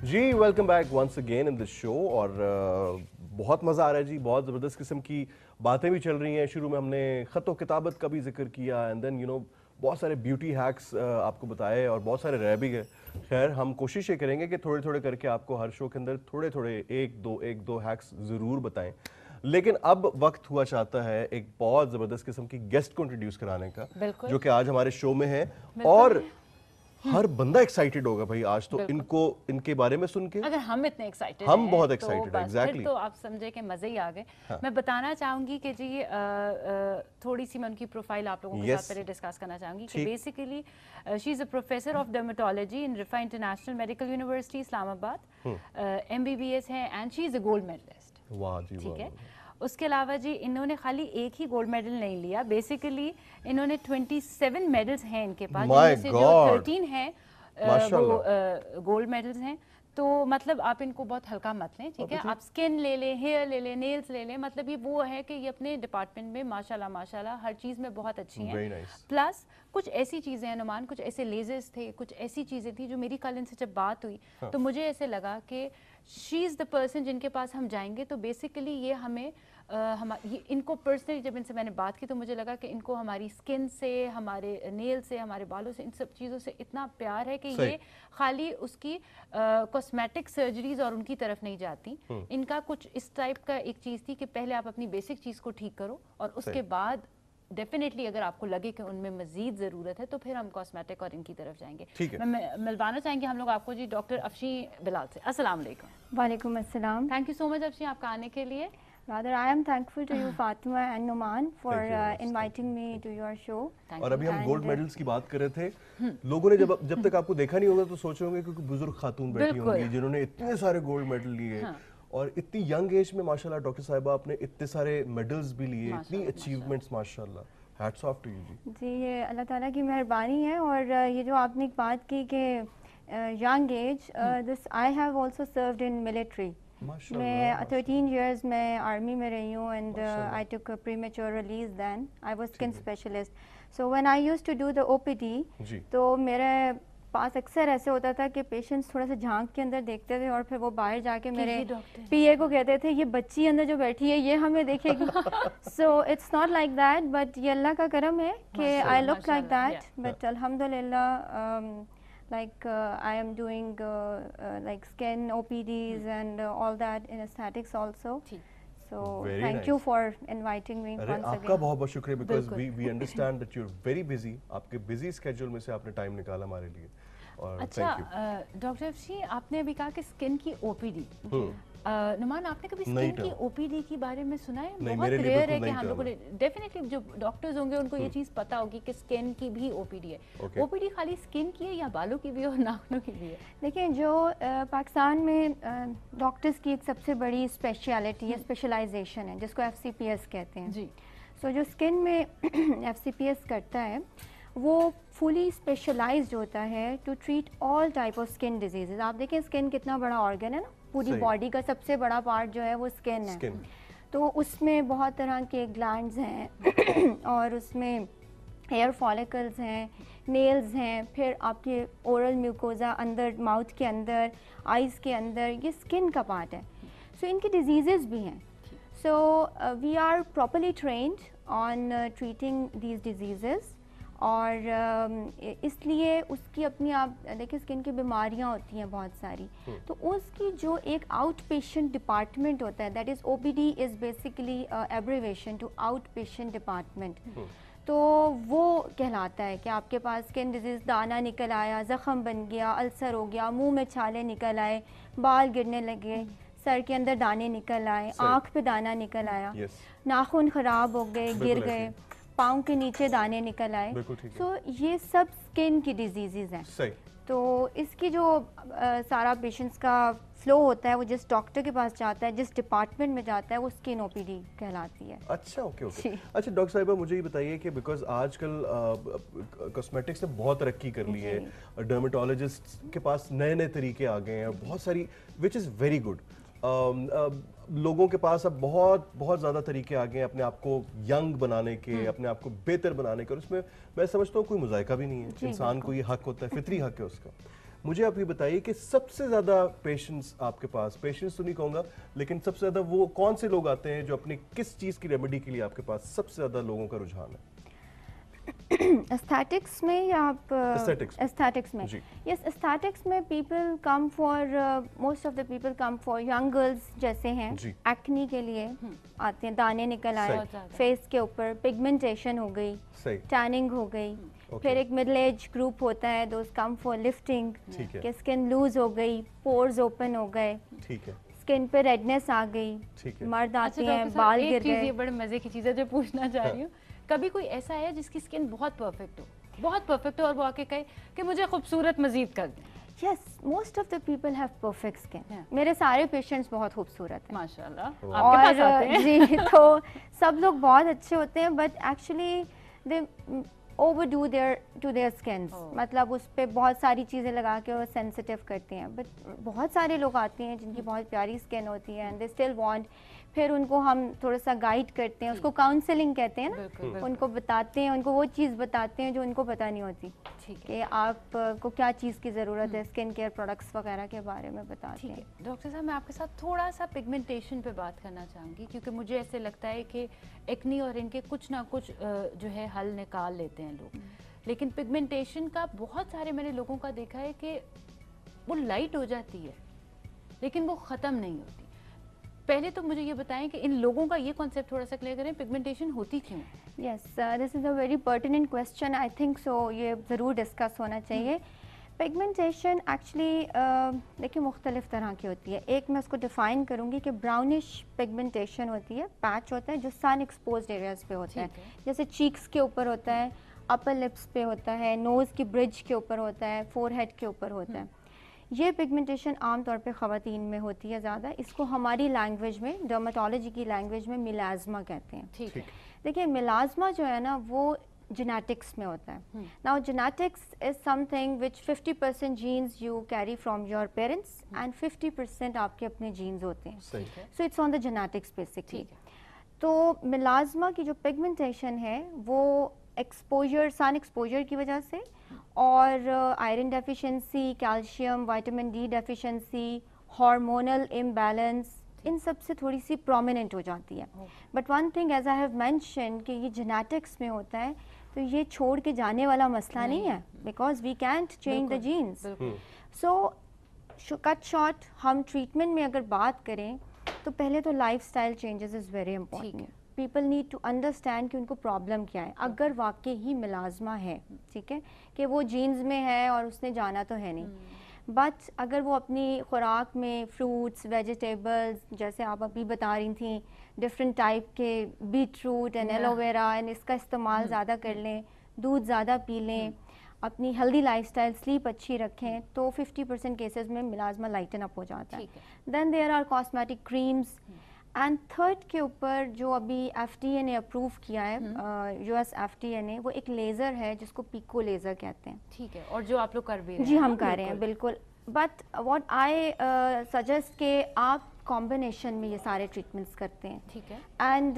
[SPEAKER 1] जी welcome back once again in this show और uh, बहुत मज़ा आ रहा है जी बहुत ज़बरदस्त किस्म की बातें भी चल रही हैं। शुरू में हमने ख़त किताबत का भी ज़िक्र किया एंड देन यू नो बहुत सारे ब्यूटी हैक्स आपको बताए और बहुत सारे रह भी गए। खैर हम कोशिश ये करेंगे कि थोड़े थोड़े करके आपको हर शो के अंदर थोड़े थोड़े एक दो एक दो हैक्स ज़रूर बताएँ। लेकिन अब वक्त हुआ चाहता है एक बहुत ज़बरदस्त किस्म की गेस्ट को इंट्रोड्यूस कराने का जो कि आज हमारे शो में है। और हर बंदा एक्साइटेड होगा भाई आज तो इनको इनके बारे में सुन के।
[SPEAKER 2] अगर हम इतने एक्साइटेड
[SPEAKER 1] हम बहुत excited हैं,
[SPEAKER 2] हैं तो आप समझे कि मज़े ही आ गए। मैं बताना चाहूँगी कि जी थोड़ी सी मैं उनकी प्रोफ़ाइल आप लोगों के
[SPEAKER 1] Yes.
[SPEAKER 2] साथ पहले डिस्कस करना चाहूँगी कि basically she is a professor of dermatology in Rifah international medical university Islamabad MBBS है and she is a gold medalist
[SPEAKER 1] वाह जी
[SPEAKER 2] ठीक है?
[SPEAKER 1] वाह।
[SPEAKER 2] उसके अलावा जी इन्होंने खाली एक ही गोल्ड मेडल नहीं लिया. बेसिकली इन्होंने 27 मेडल्स हैं इनके पास. जिनमें से जो
[SPEAKER 1] God!
[SPEAKER 2] 13 हैं वो गोल्ड मेडल्स हैं. तो मतलब आप इनको बहुत हल्का मत लें ठीक है? आप स्किन ले लें हेयर ले लें नेल्स ले लें मतलब ये वो है कि ये अपने डिपार्टमेंट में माशाल्लाह माशाल्लाह हर चीज़ में बहुत अच्छी हैं.
[SPEAKER 1] Nice.
[SPEAKER 2] प्लस कुछ ऐसी चीज़ें हैं नुमान कुछ ऐसे लेजर्स थे कुछ ऐसी चीज़ें थी जो मेरी कल इनसे जब बात हुई
[SPEAKER 1] हाँ।
[SPEAKER 2] तो मुझे ऐसे लगा कि शी इज़ द पर्सन जिनके पास हम जाएँगे तो बेसिकली ये हमें हम ये इनको पर्सनली जब इनसे मैंने बात की तो मुझे लगा कि इनको हमारी स्किन से हमारे नेल से हमारे बालों से इन सब चीज़ों से इतना प्यार है कि ये खाली उसकी कॉस्मेटिक सर्जरीज और उनकी तरफ़ नहीं जाती।
[SPEAKER 1] हम्म।
[SPEAKER 2] इनका कुछ इस टाइप का एक चीज़ थी कि पहले आप अपनी बेसिक चीज़ को ठीक करो और उसके बाद डेफिनेटली अगर आपको लगे कि उनमें मजीद ज़रूरत है तो फिर हम कॉस्मेटिक और इनकी तरफ़ जाएँगे
[SPEAKER 1] ठीक है।
[SPEAKER 2] मिलवाना चाहेंगे हम लोग आपको जी डॉक्टर अफशी बिलाल से अस्सलाम वालेकुम
[SPEAKER 6] assalam.
[SPEAKER 2] Thank you so much Afshi आपका आने के लिए
[SPEAKER 6] Rather, I am thankful to you, Fatima and Noman, for uh, inviting me to your show.
[SPEAKER 2] Thank
[SPEAKER 1] और
[SPEAKER 2] you.
[SPEAKER 1] अभी हम गोल्ड
[SPEAKER 6] uh,
[SPEAKER 1] मेडल्स की बात कर रहे थे लोगों ने जब जब तक आपको देखा नहीं होगा तो सोचे होंगे क्योंकि बुज़ुर्ग खातून बैठी होंगी जिन्होंने इतने सारे गोल्ड मेडल लिए
[SPEAKER 2] हाँ।
[SPEAKER 1] और इतनी यंग एज में माशाल्लाह डॉक्टर साहिबा आपने इतने सारे मेडल्स भी लिए इतनी अचीवमेंट्स माशाल्लाह। हैट्स ऑफ़ टू यू जी।
[SPEAKER 6] जी ये अल्लाह ताला की मेहरबानी है और ये जो आपने एक बात की कि young age this I have also served in military मैं
[SPEAKER 1] माशाल्लाह।
[SPEAKER 6] 13 years मैं आर्मी में रही हूँ and I took premature release then I was skin specialist so when I used to do the OPD
[SPEAKER 1] जी।
[SPEAKER 6] तो मेरे पास अक्सर ऐसे होता था कि पेशेंट्स थोड़ा सा झाँक के अंदर देखते थे और फिर वो बाहर जाके मेरे। पीए को कहते थे ये बच्ची अंदर जो बैठी है ये हमें देखेगी so it's not like that but ये अल्लाह का करम है कि I look like that but अल्हम्दुलिल्लाह like uh, I am doing uh, uh, like skin OPDs and uh, all that in aesthetics also. So
[SPEAKER 1] Very
[SPEAKER 6] thank
[SPEAKER 1] nice.
[SPEAKER 6] you for inviting me
[SPEAKER 1] अरे
[SPEAKER 6] once
[SPEAKER 1] आपका
[SPEAKER 6] again.
[SPEAKER 1] बहुत बहुत शुक्रिया। We we understand that you are very busy आपके busy schedule में से आपने time निकाला हमारे लिए और
[SPEAKER 2] अच्छा डॉक्टर अफशी आपने अभी कहा कि स्किन की ओपीडी
[SPEAKER 1] हम्म।
[SPEAKER 2] नुमान आपने कभी स्किन की। ओपीडी के बारे में सुना है?
[SPEAKER 1] नहीं,
[SPEAKER 2] बहुत रेयर है कि हम लोगों ने डेफिनेटली जो डॉक्टर्स होंगे उनको ये चीज़ पता होगी कि स्किन की भी ओपीडी है. ओपीडी खाली स्किन की है या बालों की भी है और नाखूनों की भी है?
[SPEAKER 6] देखिए जो पाकिस्तान में डॉक्टर्स की एक सबसे बड़ी स्पेशलिटी या स्पेशलाइजेशन है जिसको एफसीपीएस कहते हैं।
[SPEAKER 2] जी।
[SPEAKER 6] सो जो स्किन में एफसीपीएस करता है वो फुली स्पेशलाइज्ड होता है to treat all type of skin diseases आप देखें स्किन कितना बड़ा ऑर्गन है ना? पूरी बॉडी का सबसे बड़ा पार्ट जो है वो स्किन है।
[SPEAKER 1] स्किन
[SPEAKER 6] तो उसमें बहुत तरह के ग्लैंड्स हैं और उसमें हेयर फॉलिकल्स हैं नेल्स हैं फिर आपके ओरल म्यूकोजा अंदर माउथ के अंदर आइज़ के अंदर ये स्किन का पार्ट है। सो so, इनकी डिजीज़ेस भी हैं। So we are properly trained on treating these diseases और इसलिए उसकी अपनी आप देखिए स्किन की बीमारियाँ होती हैं बहुत सारी। तो उसकी जो एक आउट पेशेंट डिपार्टमेंट होता है that is O P D is basically abbreviation to out patient department तो वो कहलाता है कि आपके पास स्किन डिज़ीज़ दाना निकल आया ज़ख़म बन गया अल्सर हो गया मुँह में छाले निकल आए बाल गिरने लगे सर के अंदर दाने निकल आए आँख पे दाना निकल आया नाखून खराब हो गए गिर गए। पाँव के नीचे दाने निकल आए।
[SPEAKER 1] है।
[SPEAKER 6] सो ये सब स्किन की डिजीजेज हैं।
[SPEAKER 1] सही।
[SPEAKER 6] तो इसकी जो अ, सारा पेशेंट्स का फ्लो होता है वो जिस डॉक्टर के पास जाता है जिस डिपार्टमेंट में जाता है वो स्किन ओपीडी कहलाती है।
[SPEAKER 1] अच्छा ओके ओके। अच्छा डॉक्टर साहिबा मुझे ये बताइए कि बिकॉज़ आजकल कॉस्मेटिक्स ने बहुत तरक्की कर ली है। डर्मेटोलॉजिस्ट के पास नए नए तरीके आ गए हैं बहुत सारी विच इज़ वेरी गुड लोगों के पास अब बहुत बहुत ज़्यादा तरीके आ गए हैं अपने आप को यंग बनाने के अपने आप को बेहतर बनाने के और उसमें मैं समझता हूँ कोई मुजायका भी नहीं है। इंसान को ये हक होता है फितरी हक है उसका। मुझे आप ये बताइए कि सबसे ज़्यादा पेशेंट्स आपके पास पेशेंट्स तो नहीं कहूँगा लेकिन सबसे ज़्यादा वो कौन से लोग आते हैं जो अपनी किस चीज़ की रेमेडी के लिए आपके पास सबसे ज़्यादा लोगों का रुझान है?
[SPEAKER 6] एस्थेटिक्स में या आप। एस्थेटिक्स में। यस एस्थेटिक्स में people come for most of the people come for young girls जैसे हैं। एक्नी के लिए आते हैं दाने निकल आए फेस के ऊपर पिगमेंटेशन हो गई टैनिंग हो गई।
[SPEAKER 1] Okay.
[SPEAKER 6] फिर एक मिडिल एज ग्रुप होता है दोस्त कम फॉर लिफ्टिंग कि स्किन लूज हो गई पोर्स ओपन हो गए।
[SPEAKER 1] ठीक है।
[SPEAKER 6] स्किन पे रेडनेस आ गई। मर्द
[SPEAKER 2] अच्छा
[SPEAKER 6] आते हैं बाल गिर
[SPEAKER 2] चीज़ ये
[SPEAKER 6] गए
[SPEAKER 2] बड़े मज़े की चीज़ है जो पूछना चाह रही हूँ। कभी कोई ऐसा है जिसकी स्किन बहुत परफेक्ट हो? बहुत परफेक्ट हो और वो आके कहे कि मुझे खूबसूरत मजीद कर दें।
[SPEAKER 6] Yes most of the people have perfect skin मेरे सारे पेशेंट्स बहुत खूबसूरत हैं।
[SPEAKER 2] माशाल्लाह। आपके
[SPEAKER 6] और
[SPEAKER 2] पास आते हैं?
[SPEAKER 6] जी तो सब लोग बहुत अच्छे होते हैं but actually they overdo their to their skin. मतलब उस पर बहुत सारी चीज़ें लगा के वो सेंसिटिव करते हैं। बट बहुत सारे लोग आते हैं जिनकी बहुत प्यारी स्किन होती है एंड दे स्टिल वांट फिर उनको हम थोड़ा सा गाइड करते हैं उसको काउंसलिंग कहते हैं ना। उनको बताते हैं उनको वो चीज़ बताते हैं जो उनको पता नहीं होती
[SPEAKER 2] ठीक है।
[SPEAKER 6] कि आपको क्या चीज़ की ज़रूरत है स्किन केयर प्रोडक्ट्स वगैरह के बारे में बताते हैं।
[SPEAKER 2] डॉक्टर साहब मैं आपके साथ थोड़ा सा पिगमेंटेशन पे बात करना चाहूँगी क्योंकि मुझे ऐसे लगता है कि एक्नी और इनके कुछ ना कुछ जो है हल निकाल लेते हैं लोग। लेकिन पिगमेंटेशन का बहुत सारे मैंने लोगों का देखा है कि वो लाइट हो जाती है लेकिन वो ख़त्म नहीं होती। पहले तो मुझे ये बताएँ कि इन लोगों का ये कॉन्सेप्ट थोड़ा सा क्लियर करें पिगमेंटेशन होती क्यों
[SPEAKER 6] yes this is a very pertinent question I think so ये ज़रूर डिस्कस होना चाहिए। पिगमेंटेशन एक्चुअली देखिए मुख्तलिफ़ तरह की होती है। एक मैं उसको डिफ़ाइन करूँगी कि ब्राउनिश पिगमेंटेशन होती है पैच होता है जो सन एक्सपोज एरियाज़ पे होता है।
[SPEAKER 2] है।
[SPEAKER 6] जैसे चीक्स के ऊपर होता है अपर लिप्स पे होता है नोज़ की ब्रिज के ऊपर होता है फोरहेड के ऊपर होता है। ये पिगमेंटेशन आमतौर पे ख़वातीन में होती है ज़्यादा। इसको हमारी लैंग्वेज में डर्माटोलॉजी की लैंग्वेज में मिलाजमा कहते हैं।
[SPEAKER 2] ठीक है।
[SPEAKER 6] देखिए मिलाजमा जो है ना वो जेनेटिक्स में होता है। Now genetics is something which 50 percent genes you carry from your parents and 50 percent आपके अपने जीन्स होते हैं। So it's on the genetics basically
[SPEAKER 2] ठीक है।
[SPEAKER 6] तो मिलाजमा की जो पिगमेंटेशन है वो एक्सपोजर सन एक्सपोजर की वजह से और iron deficiency calcium vitamin D deficiency hormonal imbalance इन सबसे थोड़ी सी प्रोमिनेंट हो जाती है। But one thing as I have mentioned कि ये जेनेटिक्स में होता है तो ये छोड़ के जाने वाला मसला नहीं नहीं है because we can't change the genes so cut short हम ट्रीटमेंट में अगर बात करें तो पहले तो lifestyle changes is very
[SPEAKER 2] है।
[SPEAKER 6] पीपल नीड टू अंडरस्टैंड कि उनको प्रॉब्लम क्या है। अगर वाकई ही मिलाजमा है ठीक है कि वो जीन्स में है और उसने जाना तो है नहीं। बट अगर वो अपनी खुराक में फ्रूट्स वेजिटेबल्स जैसे आप अभी बता रही थी डिफरेंट टाइप के beetroot and aloe vera and इसका इस्तेमाल ज़्यादा कर लें दूध ज़्यादा पी लें अपनी हेल्दी लाइफस्टाइल स्लीप अच्छी रखें तो 50 परसेंट केसेस में मिलाजमा लाइटन अप हो जाता है। Then there are cosmetic creams and third के ऊपर जो अभी एफ़ ने अप्रूव किया है यू एस एफ़ ने वो एक लेज़र है जिसको पिको लेज़र कहते हैं।
[SPEAKER 2] ठीक है और जो आप लोग कर भी रहे
[SPEAKER 6] जी हम कर रहे हैं बिल्कुल। बट वॉट आई सजेस्ट के आप कॉम्बिनेशन में ये सारे ट्रीटमेंट्स करते हैं।
[SPEAKER 2] ठीक है।
[SPEAKER 6] And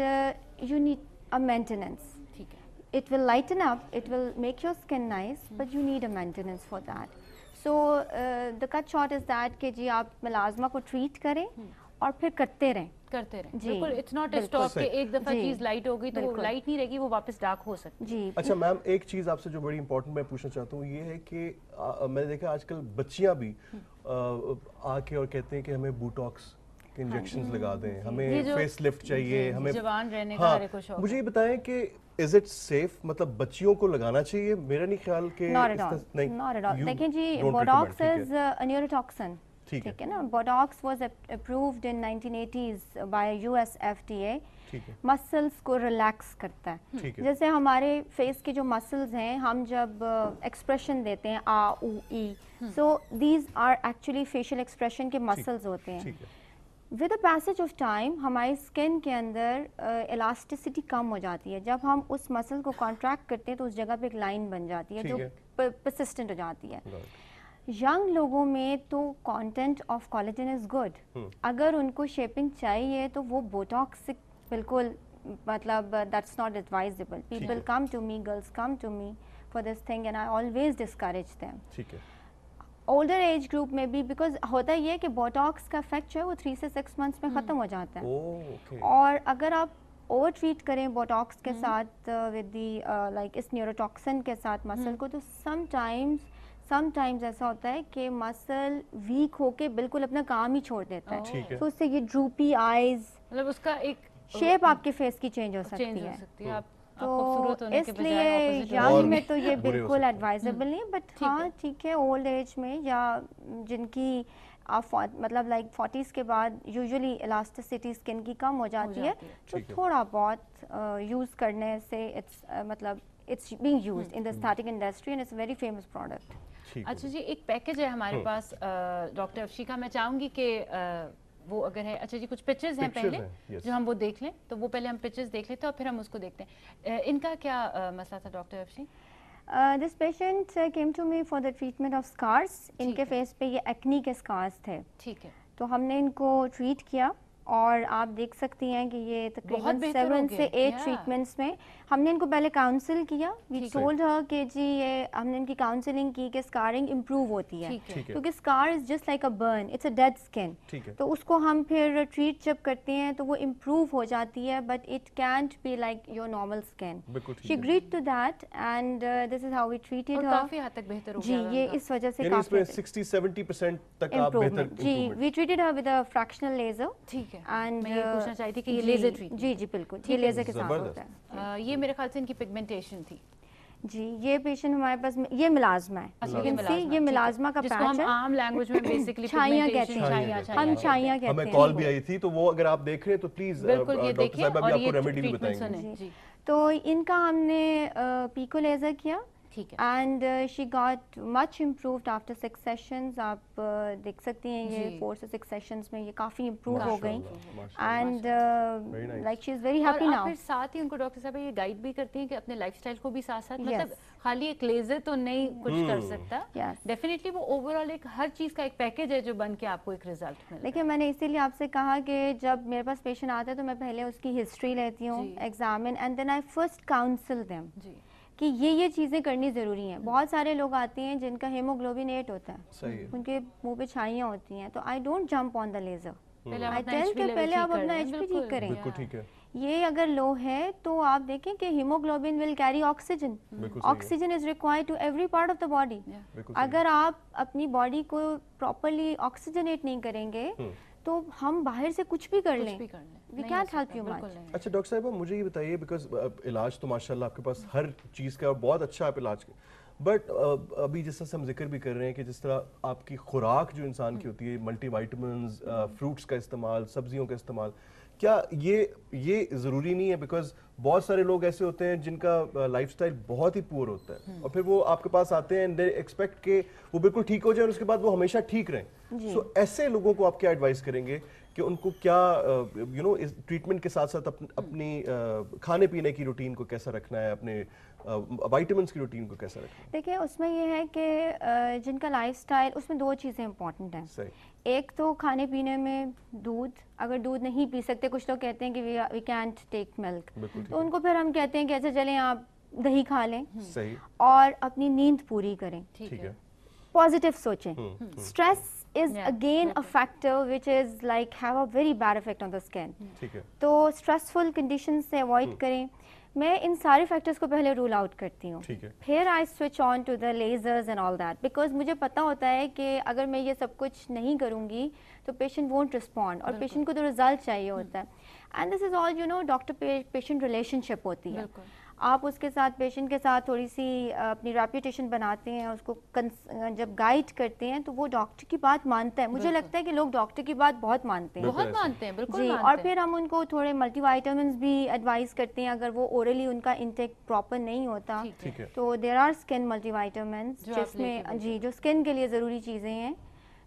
[SPEAKER 6] you need a maintenance
[SPEAKER 2] ठीक है।
[SPEAKER 6] It will lighten up, it will make your skin nice, but you need a maintenance for that. So uh, the cut short is that कि जी आप मिलाजमा को ट्रीट करें और फिर करते रहें।
[SPEAKER 2] करते रहे।
[SPEAKER 6] जी,
[SPEAKER 2] बिल्कुल इट्स नॉट अ स्टॉप कि एक दफ़ा चीज़ लाइट हो गई तो लाइट नहीं रहेगी वो वापस डार्क हो सकती
[SPEAKER 6] जी।
[SPEAKER 1] अच्छा मैम एक चीज़ आपसे जो बड़ी इंपॉर्टेंट मैं पूछना चाहता हूँ ये है कि आ, मैंने देखा आजकल बच्चियाँ भी आ, आके और कहते हैं कि हमें बूटॉक्स के इंजेक्शन लगा दें हमें फेस लिफ्ट चाहिए हमें
[SPEAKER 2] जवान रहने का हर एक को शौक
[SPEAKER 1] मुझे ये बताएँ कि इज़ इट सेफ़ मतलब बच्चियों को लगाना चाहिए? मेरा नहीं ख्याल कि
[SPEAKER 6] नॉट एट ऑल
[SPEAKER 1] नहीं
[SPEAKER 6] नॉट एट ऑल
[SPEAKER 1] you
[SPEAKER 6] देखिए जी बोटॉक्स इज़ अ न्यूरोटॉक्सिन
[SPEAKER 1] ठीक है।
[SPEAKER 6] ना? Botox was approved in 1980s by US FDA muscles को रिलैक्स करता है।
[SPEAKER 1] ठीक है।
[SPEAKER 6] जैसे हमारे फेस के जो मसल्स हैं हम जब एक्सप्रेशन देते हैं आ उ ई so these are actually facial expression के मसल्स होते हैं। With the passage of time हमारी स्किन के अंदर इलास्टिसिटी uh, कम हो जाती है। जब हम उस मसल को कॉन्ट्रैक्ट करते हैं तो उस जगह पे एक लाइन बन जाती है जो परसिस्टेंट हो जाती है।
[SPEAKER 1] Right.
[SPEAKER 6] यंग लोगों में तो content of collagen is good
[SPEAKER 1] hmm.
[SPEAKER 6] अगर उनको शेपिंग चाहिए तो वो बोटॉक्स बिल्कुल मतलब that's not advisable people come to me girls come to me for this thing and I always discourage them
[SPEAKER 1] ठीक है।
[SPEAKER 6] ओल्डर एज ग्रुप में भी बिकॉज़ होता ये है कि बोटॉक्स का इफ़ेक्ट जो है वो थ्री से सिक्स मंथ्स में ख़त्म हो जाता है।
[SPEAKER 1] Oh okay.
[SPEAKER 6] और अगर आप ओवर ट्रीट करें बोटॉक्स के साथ विद दी लाइक इस न्यूरोटॉक्सिन के साथ मसल को तो समटाइम्स समटाइम्स ऐसा होता है कि मसल वीक होके बिल्कुल अपना काम ही छोड़ देता है। तो उससे ये ड्रूपी आईज
[SPEAKER 2] मतलब उसका एक
[SPEAKER 6] शेप आपके फेस की चेंज हो सकती
[SPEAKER 2] चेंज हो। सकती आप आप
[SPEAKER 6] तो
[SPEAKER 2] खूबसूरत होने के बजाय
[SPEAKER 6] इसलिए यंग में तो ये बिल्कुल एडवाइजेबल नहीं बट हाँ। ठीक है ओल्ड एज में या जिनकी आप मतलब लाइक फोर्टीज़ के बाद यूजुअली इलास्टिसिटी स्किन की कम हो जाती है।
[SPEAKER 2] जाती है।
[SPEAKER 6] तो थोड़ा बहुत यूज़ करने से इट्स मतलब it's being used in the static industry and it's very famous product
[SPEAKER 2] अच्छा जी एक पैकेज है हमारे
[SPEAKER 1] हम्म।
[SPEAKER 2] पास डॉक्टर अफशीका। मैं चाहूँगी कि वो अगर है अच्छा जी कुछ पिक्चर्स हैं पहले
[SPEAKER 1] हैं,
[SPEAKER 2] जो हम वो देख लें। तो वो पहले हम पिक्चर्स देख लेते हैं और फिर हम उसको देखते हैं। इनका क्या मसला था doctor Afshi?
[SPEAKER 6] This patient came to me for the treatment of scars इनके फेस पे ये एक्नी के स्कार्स थे।
[SPEAKER 2] ठीक है।
[SPEAKER 6] तो हमने इनको ट्रीट किया। और आप देख सकती हैं कि ये तकरीबन सेवन से एट ट्रीटमेंट्स में हमने इनको पहले काउंसिल किया। वी
[SPEAKER 1] है।
[SPEAKER 6] टोल्ड हर कि जी ये हमने इनकी काउंसलिंग की कि स्कारिंग इम्प्रूव होती है। क्योंकि scar is just like a burn it's a dead skin तो उसको हम फिर ट्रीट जब करते हैं तो वो इम्प्रूव हो जाती है but it can't be like your normal skin she agreed to that and this is how we treated her
[SPEAKER 2] काफ़ी हद तक बेहतर हो
[SPEAKER 6] जी ये इस वजह से काफ़ी
[SPEAKER 1] 60 70% तक आप बेहतर
[SPEAKER 6] जी we treated her with a fractional laser
[SPEAKER 2] ठीक है।
[SPEAKER 6] एंड
[SPEAKER 2] मैं ये पूछना चाहती कि लेजर ट्रीटमेंट
[SPEAKER 6] जी जी बिल्कुल। ये लेजर के साथ होता है।
[SPEAKER 2] ये मेरे ख्याल से इनकी पिगमेंटेशन थी।
[SPEAKER 6] जी ये पेशेंट हमारे पास ये मिलाजमा है।
[SPEAKER 2] अच्छा,
[SPEAKER 6] ये
[SPEAKER 2] मिलाजमा,
[SPEAKER 6] ये मिलाजमा का
[SPEAKER 2] जिसको
[SPEAKER 6] पैच
[SPEAKER 2] हम आम लैंग्वेज में बेसिकली
[SPEAKER 6] छाइयाँ कहते हैं। हम
[SPEAKER 2] छाइयाँ
[SPEAKER 6] कहते
[SPEAKER 1] हमें
[SPEAKER 6] हैं।
[SPEAKER 1] कॉल भी आई थी तो वो अगर आप देख रहे हैं तो प्लीज़
[SPEAKER 2] बिल्कुल ये
[SPEAKER 1] डॉक्टर
[SPEAKER 2] देखिए
[SPEAKER 1] साहब अभी
[SPEAKER 2] और ये
[SPEAKER 1] आपको रेमेडी भी बताएँगे
[SPEAKER 6] तो इनका हमने पीको लेजर किया।
[SPEAKER 2] ठीक है।
[SPEAKER 6] And she got much improved after six sessions आप uh, देख सकती हैं ये फोर से सिक्स सेशंस में ये काफ़ी इम्प्रूव हो गई। And like she is very happy now
[SPEAKER 2] फिर साथ ही उनको डॉक्टर साहब ये गाइड भी करती हैं कि अपने लाइफस्टाइल को भी साथ साथ
[SPEAKER 6] Yes.
[SPEAKER 2] मतलब खाली एक लेजर तो नहीं कुछ hmm.
[SPEAKER 1] कर।
[SPEAKER 2] सकता।
[SPEAKER 6] Yes.
[SPEAKER 2] डेफिनेटली वो ओवरऑल एक हर चीज़ का एक पैकेज है जो बन के आपको एक रिज़ल्ट मिलता
[SPEAKER 6] देखिए मैंने इसीलिए आपसे कहा कि जब मेरे पास पेशेंट आता है तो मैं पहले उसकी हिस्ट्री लेती हूँ examine and then I first counsel them
[SPEAKER 2] जी।
[SPEAKER 6] कि ये ये चीज़ें करनी ज़रूरी हैं। बहुत सारे लोग आते हैं जिनका हेमोग्लोबिन एट होता है।
[SPEAKER 1] सही है।
[SPEAKER 6] उनके मुँह पे छाइयाँ होती हैं। तो I don't jump on the laser
[SPEAKER 2] पहले आप
[SPEAKER 6] I
[SPEAKER 2] अपना
[SPEAKER 6] tell
[SPEAKER 2] HP
[SPEAKER 6] पहले
[SPEAKER 2] ठीक
[SPEAKER 6] आप अपना HP ठीक करें।
[SPEAKER 1] ठीक है।
[SPEAKER 6] ये अगर लो है तो आप देखें कि haemoglobin will carry oxygen. Oxygen is required to every part of the body. अगर आप अपनी बॉडी को प्रॉपरली ऑक्सीजनेट नहीं करेंगे
[SPEAKER 1] हम्म।
[SPEAKER 6] तो हम बाहर से कुछ भी कर
[SPEAKER 2] कुछ
[SPEAKER 6] लें।
[SPEAKER 1] अच्छा डॉक्टर साहब मुझे ये बताइए बिकॉज़ इलाज तो माशाल्लाह आपके पास हर चीज़ का और बहुत अच्छा आप इलाज बट अभी जिस तरह से हम ज़िक्र भी कर रहे हैं कि जिस तरह आपकी खुराक जो इंसान की होती है मल्टी वाइटमिन फ्रूट्स का इस्तेमाल सब्जियों का इस्तेमाल क्या ये ये ज़रूरी नहीं है? बिकॉज़ बहुत सारे लोग ऐसे होते हैं जिनका लाइफस्टाइल बहुत ही पुअर होता है। और फिर वो आपके पास आते हैं एंड दे एक्सपेक्ट के वो बिल्कुल ठीक हो जाए और उसके बाद वो हमेशा ठीक रहें। सो ऐसे लोगों को आप क्या एडवाइस करेंगे कि उनको क्या यू नो इस ट्रीटमेंट के साथ साथ अपन- अपनी uh, खाने पीने की रूटीन को कैसा रखना है अपने वाइटामिन की रूटीन को कैसा रखना है
[SPEAKER 6] देखिए उसमें ये है कि अ, जिनका लाइफस्टाइल उसमें दो चीज़ें इंपॉर्टेंट हैं। एक तो खाने पीने में दूध अगर दूध नहीं पी सकते कुछ लोग कहते हैं कि वी कैंट टेक मिल्क तो उनको फिर हम कहते हैं कि अच्छा चलें आप दही खा लें।
[SPEAKER 1] सही।
[SPEAKER 6] और अपनी नींद पूरी करें।
[SPEAKER 1] ठीक है।
[SPEAKER 6] पॉजिटिव सोचें।
[SPEAKER 1] हम्म,
[SPEAKER 6] stress is
[SPEAKER 2] Yeah,
[SPEAKER 6] again a
[SPEAKER 2] बिल्कुल।
[SPEAKER 6] factor which is like have a very bad effect on the skin.
[SPEAKER 1] ठीक है।
[SPEAKER 6] तो स्ट्रेसफुल कंडीशन से अवॉइड करें। मैं इन सारे फैक्टर्स को पहले रूल आउट करती हूँ। फिर I switch on to the lasers and all that because मुझे पता होता है कि अगर मैं ये सब कुछ नहीं करूँगी तो पेशेंट वोंट रिस्पॉन्ड और पेशेंट को तो रिज़ल्ट चाहिए होता है। And this is all you know doctor patient relationship होती है।
[SPEAKER 2] बिल्कुल।
[SPEAKER 6] आप उसके साथ पेशेंट के साथ थोड़ी सी अपनी रेपुटेशन बनाते हैं उसको जब गाइड करते हैं तो वो डॉक्टर की बात मानता है। मुझे लगता है कि लोग डॉक्टर की बात बहुत मानते हैं।
[SPEAKER 2] बहुत मानते हैं बिल्कुल
[SPEAKER 6] जी और फिर हम उनको थोड़े मल्टीवाइटामिन्स भी एडवाइस करते हैं अगर वो ओरली उनका इंटेक प्रॉपर नहीं होता तो देर आर स्किन
[SPEAKER 2] लेके
[SPEAKER 6] जिसमें जी जो स्किन के लिए ज़रूरी चीज़ें हैं।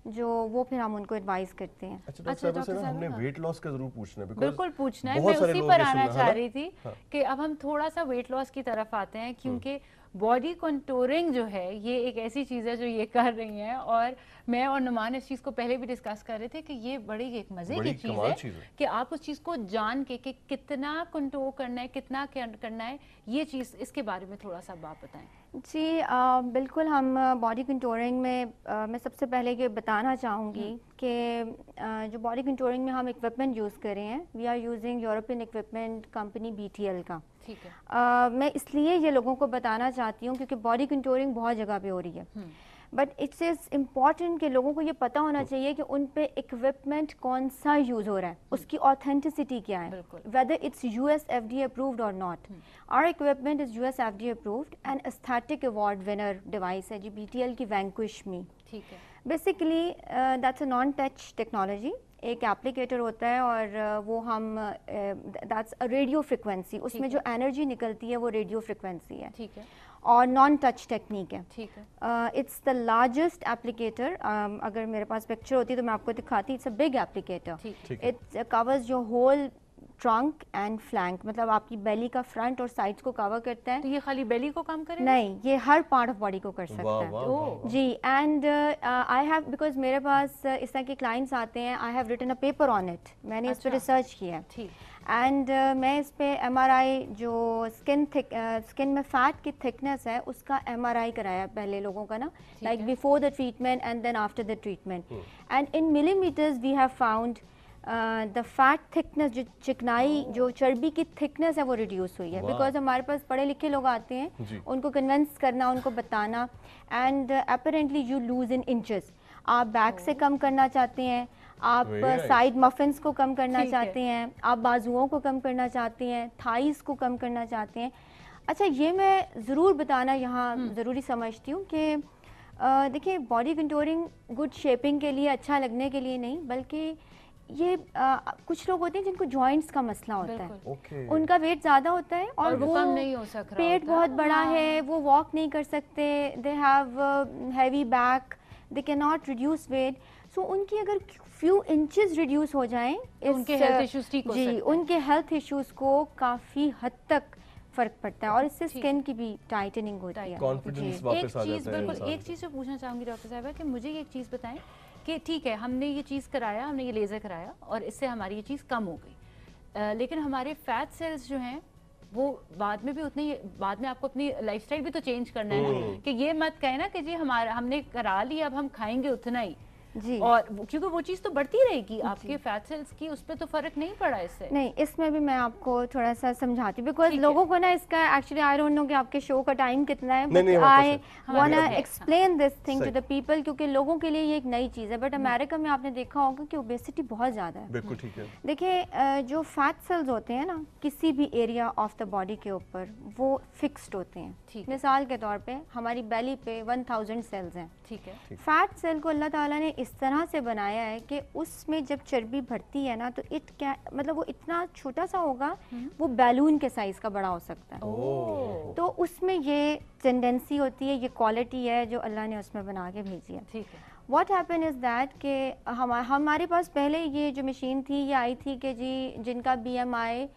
[SPEAKER 6] जो वो फिर हम उनको एडवाइस करते हैं
[SPEAKER 1] अच्छा डॉक्टर
[SPEAKER 2] अच्छा,
[SPEAKER 1] साहब हमने। वेट लॉस का ज़रूर पूछना है
[SPEAKER 2] बिल्कुल पूछना है मैं उसी पर आना चाह
[SPEAKER 1] हाँ
[SPEAKER 2] रही थी
[SPEAKER 1] हाँ।
[SPEAKER 2] कि अब हम थोड़ा सा वेट लॉस की तरफ़ आते हैं क्योंकि बॉडी कंटूरिंग जो है ये एक ऐसी चीज़ है जो ये कर रही है और मैं और नुमान इस चीज़ को पहले भी डिस्कस कर रहे थे कि ये बड़ी एक मज़े की चीज़ है
[SPEAKER 1] चीज़ है।
[SPEAKER 2] कि आप उस चीज़ को जान के कि कितना कंट्रोल करना है कितना क्या करना है ये चीज़ इसके बारे में थोड़ा सा आप बताएँ।
[SPEAKER 6] जी अ, बिल्कुल हम बॉडी कंटूरिंग में अ, मैं सबसे पहले ये बताना चाहूँगी कि जो बॉडी कंटूरिंग में हम इक्विपमेंट यूज़ कर रहे हैं we are using European equipment company BTL का।
[SPEAKER 2] ठीक है।
[SPEAKER 6] अ, मैं इसलिए ये लोगों को बताना चाहती हूँ क्योंकि बॉडी कंटूरिंग बहुत जगह पे हो रही है। बट इट्स इज़ इंपॉर्टेंट कि लोगों को ये पता होना चाहिए कि उन पे इक्विपमेंट कौन सा यूज़ हो रहा है। उसकी ऑथेंटिसिटी क्या है।
[SPEAKER 2] Whether
[SPEAKER 6] it's U S F D approved और not our equipment is U S F D approved and aesthetic award winner device है जी बी टी एल की
[SPEAKER 2] वैंकुश में
[SPEAKER 6] basically that's a non touch technology एक applicator होता है और uh, वो हम दैट्स अ रेडियो फ्रिक्वेंसी उसमें जो एनर्जी निकलती है वो रेडियो फ्रिक्वेंसी है।
[SPEAKER 2] ठीक है।
[SPEAKER 6] और नॉन टच टेक्निक है।
[SPEAKER 2] ठीक है।
[SPEAKER 6] इट्स द लार्जेस्ट एप्लीकेटर अगर मेरे पास पिक्चर होती तो मैं आपको दिखाती इट्स अ बिग एप्लीकेटर
[SPEAKER 2] ठीक
[SPEAKER 1] ठीक
[SPEAKER 6] it covers your whole trunk and flank मतलब आपकी बेली का फ्रंट और साइड्स को कवर करता है।
[SPEAKER 2] तो ये खाली बेली को काम करेगा
[SPEAKER 6] नहीं ये हर पार्ट ऑफ़ बॉडी को कर सकता है। जी एंड आई हैव बिकॉज़ मेरे पास इस तरह के क्लाइंट्स आते हैं I have written a paper on it मैंने इस पर
[SPEAKER 2] अच्छा।
[SPEAKER 6] रिसर्च किया है। एंड मैं इस पे एम जो स्किन थिक स्किन में फैट की थिकनेस है उसका MRI कराया पहले लोगों का ना like before the treatment and then after the treatment and in millimetres we have found the fat thickness जो चिकनाई oh. जो चर्बी की थिकनेस है वो रिड्यूस हुई है। बिकॉज़ हमारे पास पढ़े लिखे लोग आते
[SPEAKER 1] जी।
[SPEAKER 6] हैं उनको कन्विंस करना उनको बताना and apparently you lose in inches आप बैक oh. से कम करना चाहते हैं आप साइड मफिन्स को कम करना चाहते हैं आप बाजुओं को कम करना चाहते हैं थाइस को कम करना चाहते हैं। अच्छा ये मैं ज़रूर बताना यहाँ ज़रूरी समझती हूँ कि देखिए बॉडी कंटूरिंग गुड शेपिंग के लिए अच्छा लगने के लिए नहीं बल्कि ये अ, कुछ लोग होते हैं जिनको जॉइंट्स का मसला होता है।
[SPEAKER 1] ओके।
[SPEAKER 6] उनका वेट ज़्यादा होता है और,
[SPEAKER 2] और वो कम नहीं हो सक रहा
[SPEAKER 6] पेट बहुत बड़ा
[SPEAKER 2] हाँ।
[SPEAKER 6] है वो वॉक नहीं कर सकते they have heavy back they can not reduce weight so उनकी अगर फ्यू इंचेस रिड्यूस हो जाएँ
[SPEAKER 2] तो उनके health
[SPEAKER 6] uh,
[SPEAKER 2] ठीक हो
[SPEAKER 6] जी उनके हेल्थ इश्यूज़ को काफ़ी हद तक फ़र्क पड़ता है और इससे स्किन की भी टाइटनिंग होती है।
[SPEAKER 1] कॉन्फिडेंस वापस
[SPEAKER 2] एक
[SPEAKER 1] आ जाता है
[SPEAKER 2] बिल्कुल एक चीज़ जो पूछना चाहूँगी डॉक्टर साहब कि मुझे एक चीज़ बताएँ कि ठीक है हमने ये चीज़ कराया हमने ये लेजर कराया और इससे हमारी ये चीज़ कम हो गई। लेकिन हमारे फैट सेल्स जो हैं वो बाद में भी उतने ही बाद में आपको अपनी लाइफस्टाइल भी तो चेंज करना है
[SPEAKER 1] हम्म।
[SPEAKER 2] कि ये मत कहे ना कि जी हमारा हमने करा लिया अब हम खाएँगे उतना ही। और क्योंकि वो चीज़ तो बढ़ती रहेगी आपके फैट सेल्स की उस पर तो फ़र्क नहीं पड़ा इससे।
[SPEAKER 6] नहीं इसमें भी मैं आपको थोड़ा सा समझाती हूँ बिकॉज़ लोगों को ना इसका एक्चुअली आई डोंट नो कि आपके शो का टाइम कितना है
[SPEAKER 1] नहीं, नहीं,
[SPEAKER 6] बट आई
[SPEAKER 2] है,
[SPEAKER 6] explain this thing to the people क्योंकि लोगों के लिए ये एक नई चीज़ है बट
[SPEAKER 2] हम्म।
[SPEAKER 6] अमेरिका में आपने देखा होगा कि ओबेसिटी बहुत ज़्यादा है।
[SPEAKER 1] बिल्कुल ठीक है।
[SPEAKER 6] देखिए जो फैट सेल्स होते हैं ना किसी भी एरिया ऑफ़ द बॉडी के ऊपर वो फिक्स्ड होते हैं। मिसाल के तौर पर हमारी बेली पे 1000 सेल्स हैं।
[SPEAKER 2] ठीक है।
[SPEAKER 6] फैट सेल को अल्लाह ताला ने इस तरह से बनाया है कि उसमें जब चर्बी भरती है ना तो इट क्या मतलब वो इतना छोटा सा होगा वो बैलून के साइज़ का बड़ा हो सकता है। तो उसमें ये टेंडेंसी होती है ये क्वालिटी है जो अल्लाह ने उसमें बना के भेजी है।
[SPEAKER 2] ठीक है।
[SPEAKER 6] वॉट हैपन इज़ दैट कि हम हमारे पास पहले ये जो मशीन थी ये आई थी कि जी जिनका बी एम आई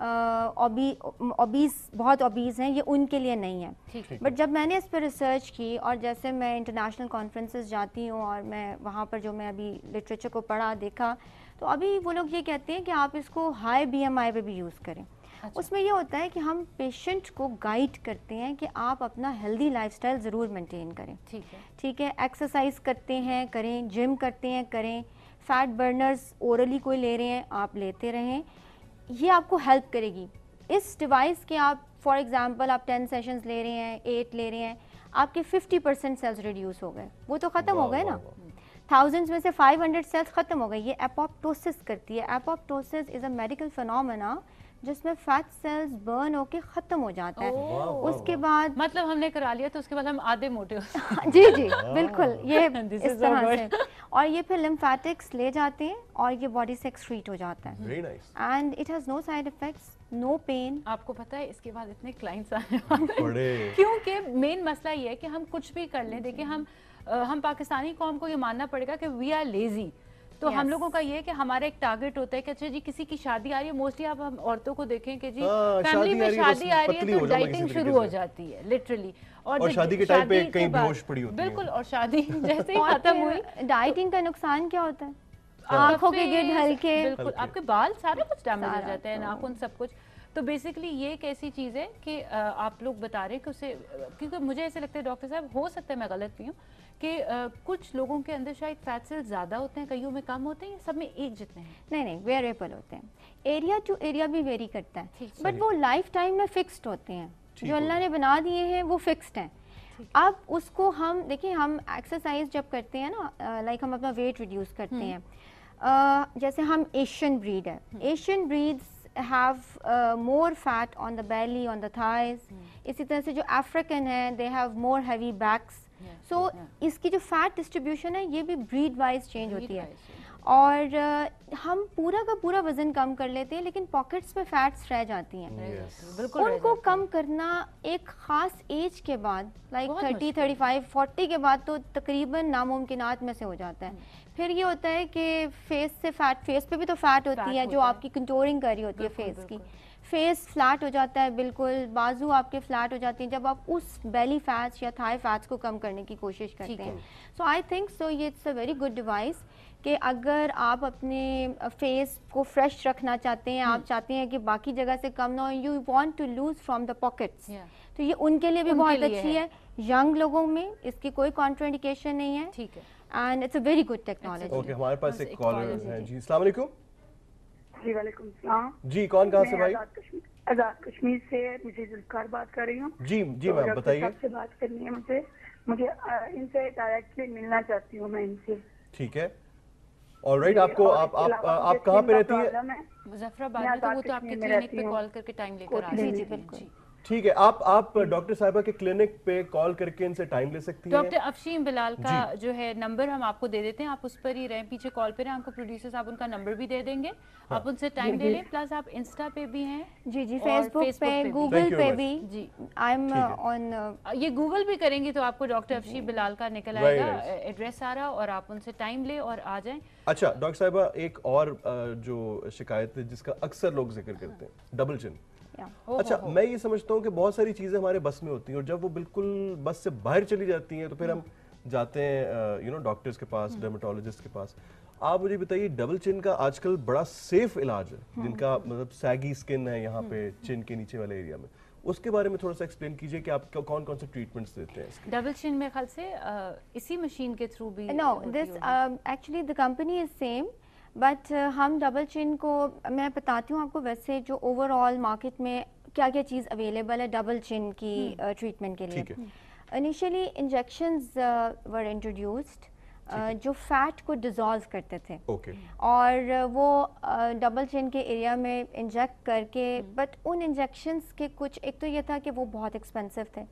[SPEAKER 6] ओबीज बहुत ओबीज हैं ये उनके लिए नहीं है। बट जब मैंने इस पर रिसर्च की और जैसे मैं इंटरनेशनल कॉन्फ्रेंसेस जाती हूँ और मैं वहाँ पर जो मैं अभी लिटरेचर को पढ़ा देखा तो अभी वो लोग ये कहते हैं कि आप इसको हाई बी एम आई पे भी यूज़ करें। अच्छा। उसमें ये होता है कि हम पेशेंट को गाइड करते हैं कि आप अपना हेल्दी लाइफस्टाइल ज़रूर मेंटेन करें।
[SPEAKER 2] ठीक है।
[SPEAKER 6] ठीक है? एक्सरसाइज करते हैं करें जिम करते हैं करें। फैट बर्नर्स ओरली कोई ले रहे हैं आप लेते रहें। ये आपको हेल्प करेगी। इस डिवाइस के आप फॉर एग्जांपल आप टेन सेशंस ले रहे हैं एट ले रहे हैं आपके फिफ्टी परसेंट सेल्स रिड्यूस हो गए। वो तो ख़त्म हो गए ना? थाउजेंड्स में से 500 सेल्स ख़त्म हो गए। ये एपोप्टोसिस करती है। Apoptosis is a medical phenomena जिसमें फैट सेल्स बर्न होके ख़त्म हो जाता है। उसके बाद
[SPEAKER 2] मतलब हमने करा लिया तो उसके बाद हम आधे मोटे हो
[SPEAKER 6] जी जी बिल्कुल ये इस तरह से। और ये फिर लिम्फेटिक्स ले जाते हैं और ये बॉडी से एक्सक्रीट हो जाता है। And it has no side effects no pain
[SPEAKER 2] आपको पता है इसके बाद इतने क्लाइंट्स आने वाले क्योंकि मेन मसला ये है कि हम कुछ भी कर लें देखिए हम हम पाकिस्तानी कौम को ये मानना पड़ेगा कि वी आर लेजी तो
[SPEAKER 6] yes.
[SPEAKER 2] हम लोगों का ये है कि हमारा एक टारगेट होता है कि अच्छा जी किसी की शादी आ रही है मोस्टली आप हम औरतों को देखें कि जी फैमिली में
[SPEAKER 1] है, बस
[SPEAKER 2] शादी आ रही है तो डाइटिंग शुरू हो जाती है लिटरली
[SPEAKER 1] और
[SPEAKER 2] जब
[SPEAKER 1] शादी के टाइम पे कहीं बेहोश पड़ी होती हैं।
[SPEAKER 2] बिल्कुल और शादी जैसे ही खत्म हुई।
[SPEAKER 6] डाइटिंग का नुकसान क्या होता है?
[SPEAKER 2] आपका
[SPEAKER 6] आँखों के गिर हल्के।
[SPEAKER 2] बिल्कुल आपके बाल सारा कुछ डैमेज हो जाते हैं नाखून सब कुछ। तो बेसिकली ये एक ऐसी चीज़ है कि आप लोग बता रहे हैं कि उसे क्योंकि मुझे ऐसे लगता है डॉक्टर साहब हो सकता है मैं गलत भी हूँ कि कुछ लोगों के अंदर शायद फैट सेल्स ज़्यादा होते हैं कईयों में कम होते हैं या सब में एक जितने हैं?
[SPEAKER 6] नहीं नहीं वेरिएबल होते हैं। एरिया टू एरिया भी वेरी करता है। बट वो लाइफ टाइम में फिक्स्ड होते हैं। जो अल्लाह ने बना दिए हैं वो फिक्स्ड हैं। अब उसको हम देखिए हम एक्सरसाइज जब करते हैं ना लाइक हम अपना वेट रिड्यूस करते
[SPEAKER 2] हम्म।
[SPEAKER 6] हैं। जैसे हम एशियन ब्रीड है। Asian breeds have more fat on the belly on the thighs
[SPEAKER 2] hmm.
[SPEAKER 6] इसी तरह से जो अफ्रीकन है they have more heavy backs
[SPEAKER 2] Yeah,
[SPEAKER 6] so
[SPEAKER 2] yeah.
[SPEAKER 6] इसकी जो फैट डिस्ट्रीब्यूशन है ये भी ब्रीड वाइज चेंज होती है। और अ, हम पूरा का पूरा वज़न कम कर लेते हैं लेकिन पॉकेट्स में फैट्स रह जाती हैं।
[SPEAKER 1] Yes.
[SPEAKER 2] हैं,
[SPEAKER 6] उनको
[SPEAKER 2] जाते
[SPEAKER 6] कम करना एक खास एज के बाद like thirty thirty five forty के बाद तो तकरीबन नामुमकिनात में से हो जाता है।
[SPEAKER 2] हम्म।
[SPEAKER 6] फिर ये होता है कि फेस से फैट फेस पे भी तो फैट होती है जो आपकी कंटोरिंग कर रही होती है फेस की। फेस फ्लैट हो जाता है बिल्कुल बाजू आपके फ्लैट हो जाती हैं जब आप उस बेली फैट्स या थाई फैट्स को कम करने की कोशिश करते हैं। सो आई थिंक सो ये it's a very good device कि अगर आप अपने फेस को फ्रेश रखना चाहते हैं
[SPEAKER 2] हम्म।
[SPEAKER 6] आप चाहते हैं कि बाकी जगह से कम ना हो you want to lose from the pockets तो ये उनके लिए भी
[SPEAKER 2] उनके
[SPEAKER 6] बहुत
[SPEAKER 2] लिए
[SPEAKER 6] अच्छी
[SPEAKER 2] है।
[SPEAKER 6] है। यंग लोगों में इसकी कोई कॉन्ट्राइंडिकेशन नहीं है।
[SPEAKER 2] ठीक है।
[SPEAKER 6] And it's a very good technology
[SPEAKER 1] okay हमारे पास एक कॉलर
[SPEAKER 2] है, जी।
[SPEAKER 1] जी। अस्सलाम वालेकुम।
[SPEAKER 7] जी वालेकुम
[SPEAKER 1] जी कौन कहाँ से भाई?
[SPEAKER 7] आज़ाद कश्मीर आज़ाद से मुझे जुल्फकार बात कर रही हूँ।
[SPEAKER 1] जी जी
[SPEAKER 7] तो
[SPEAKER 1] मैम बताइए।
[SPEAKER 7] आपसे बात करनी है मुझे। मुझे इनसे डायरेक्टली मिलना चाहती हूँ मैं इनसे।
[SPEAKER 1] ठीक है।
[SPEAKER 7] और
[SPEAKER 1] राइट
[SPEAKER 7] आपको
[SPEAKER 1] आप आप
[SPEAKER 7] आप
[SPEAKER 1] कहाँ पे रहती है?
[SPEAKER 2] मुजफ्फराबाद
[SPEAKER 7] में
[SPEAKER 2] तो वो तो आपके क्लिनिक पे कॉल करके टाइम लेकर आ
[SPEAKER 7] जी
[SPEAKER 2] जी।
[SPEAKER 6] बिल्कुल।
[SPEAKER 1] ठीक है आप आप डॉक्टर साहिबा के क्लिनिक पे कॉल करके इनसे टाइम ले सकती हैं।
[SPEAKER 2] डॉक्टर
[SPEAKER 1] हैं
[SPEAKER 2] अफशीम बिलाल का जो। है नंबर हम आपको दे देते हैं आप उस पर ही रहें पीछे कॉल पे रहें आपको प्रोड्यूसर साहब उनका नंबर भी दे देंगे। आप उनसे टाइम ले लें प्लस आप इंस्टा पे भी हैं
[SPEAKER 6] जी जी फेसबुक पे गूगल पे भी।
[SPEAKER 2] जी।
[SPEAKER 6] आई एम ऑन
[SPEAKER 2] ये गूगल भी करेंगे तो आपको डॉक्टर अफशी बिलाल का निकल आएगा एड्रेस आ रहा और आप उनसे टाइम ले और आ जाए।
[SPEAKER 1] अच्छा डॉक्टर साहिबा एक और जो शिकायत है जिसका अक्सर लोग ज़िक्र करते हैं डबल चिन
[SPEAKER 2] हो,
[SPEAKER 1] अच्छा
[SPEAKER 2] हो, हो।
[SPEAKER 1] मैं ये समझता हूँ कि बहुत सारी चीज़ें हमारे बस में होती हैं और जब वो बिल्कुल बस से बाहर चली जाती हैं तो फिर हम जाते हैं यू नो डॉक्टर्स के पास डर्मेटोलॉजिस्ट के पास। आप मुझे बताइए डबल चिन का आजकल बड़ा सेफ़ इलाज है जिनका मतलब सैगी स्किन है यहाँ पे चिन के नीचे वाले एरिया में। उसके बारे में थोड़ा सा एक्सप्लेन कीजिए कि आप कौन कौन से ट्रीटमेंट्स देते हैं
[SPEAKER 2] डबल चिन में ख्याल से इसी मशीन के थ्रू भी
[SPEAKER 6] no this actually the company is same but हम डबल चिन को मैं बताती हूँ आपको वैसे जो ओवरऑल मार्केट में क्या क्या चीज़ अवेलेबल है डबल चिन की ट्रीटमेंट के लिए। इनिशियली इंजेक्शंस वर इंट्रोड्यूस्ड जो फैट को डिजॉल्व करते थे।
[SPEAKER 1] ओके
[SPEAKER 6] और वो डबल चिन के एरिया में इंजेक्ट करके बट उन इंजेक्शंस के कुछ एक तो ये था कि वो बहुत एक्सपेंसिव थे।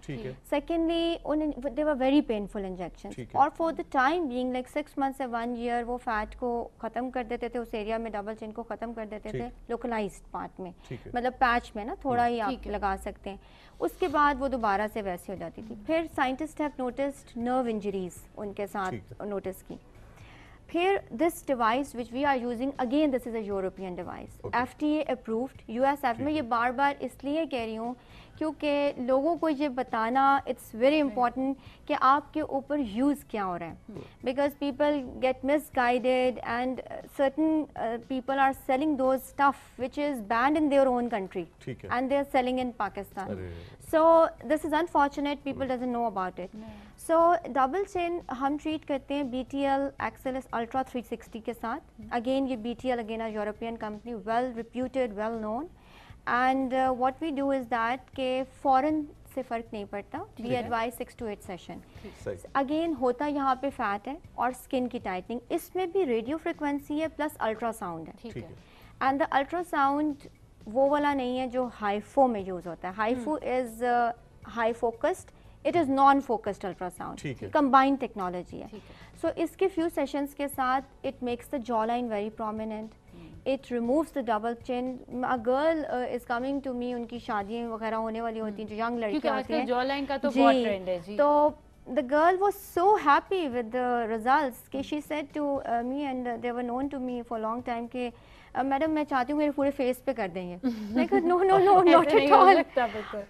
[SPEAKER 6] सेकेंडली उन they were very painful injection और for the time being like six month से वन ईयर वो फैट को ख़त्म कर देते थे उस एरिया में डबल चिन को ख़त्म कर देते थे लोकलाइज पार्ट में। मतलब पैच में ना थोड़ा ही आप लगा सकते हैं। उसके बाद वो दोबारा से वैसी हो जाती थी। फिर scientist have noticed nerve injuries उनके साथ नोटिस की। फिर this device which we are using again this is a European device
[SPEAKER 1] Okay.
[SPEAKER 6] F T A approved U S F में ये बार बार इसलिए कह रही हूँ क्योंकि लोगों को ये बताना इट्स वेरी इंपॉर्टेंट कि आपके ऊपर यूज़ क्या हो रहा है। Because people get misguided and certain people are selling those stuff which is banned in their own country
[SPEAKER 1] ठीक है।
[SPEAKER 6] And they are selling in Pakistan
[SPEAKER 1] अरे।
[SPEAKER 6] So this is unfortunate people doesn't know about it so double chin हम treat करते हैं B T L XLS ultra 360 के साथ. Again ये B T L again a European company well reputed well known and what we do is that के foreign से फ़र्क नहीं पड़ता. We advise six to eight session again होता यहाँ पे फैट है और स्किन की टाइटनिंग इसमें भी रेडियो फ्रिक्वेंसी है प्लस अल्ट्रासाउंड है. एंड द अल्ट्रासाउंड वो वाला नहीं है जो हाईफो में यूज़ होता है. HIFU is high focused it is non focused ultrasound
[SPEAKER 1] ठीक है।
[SPEAKER 6] कंबाइंड टेक्नोलॉजी है।
[SPEAKER 2] ठीक है।
[SPEAKER 6] सो इसके फ्यू सेशंस के साथ it makes the jaw line very prominent it removes the double chin a girl is coming to me उनकी शादियाँ वगैरह होने वाली होती हैं जो यंग
[SPEAKER 2] क्योंकि
[SPEAKER 6] लड़कियाँ होती
[SPEAKER 2] आजकल
[SPEAKER 6] हैं।
[SPEAKER 2] जॉ लाइन का तो
[SPEAKER 6] जी,
[SPEAKER 2] बहुत ट्रेंड है जी।
[SPEAKER 6] तो the girl was so happy with the results कि she said to uh, me and uh, they were known to me for a long time कि मैडम मैं चाहती हूँ मेरे पूरे फेस पे कर देंगे। मैं कहा no no no not at all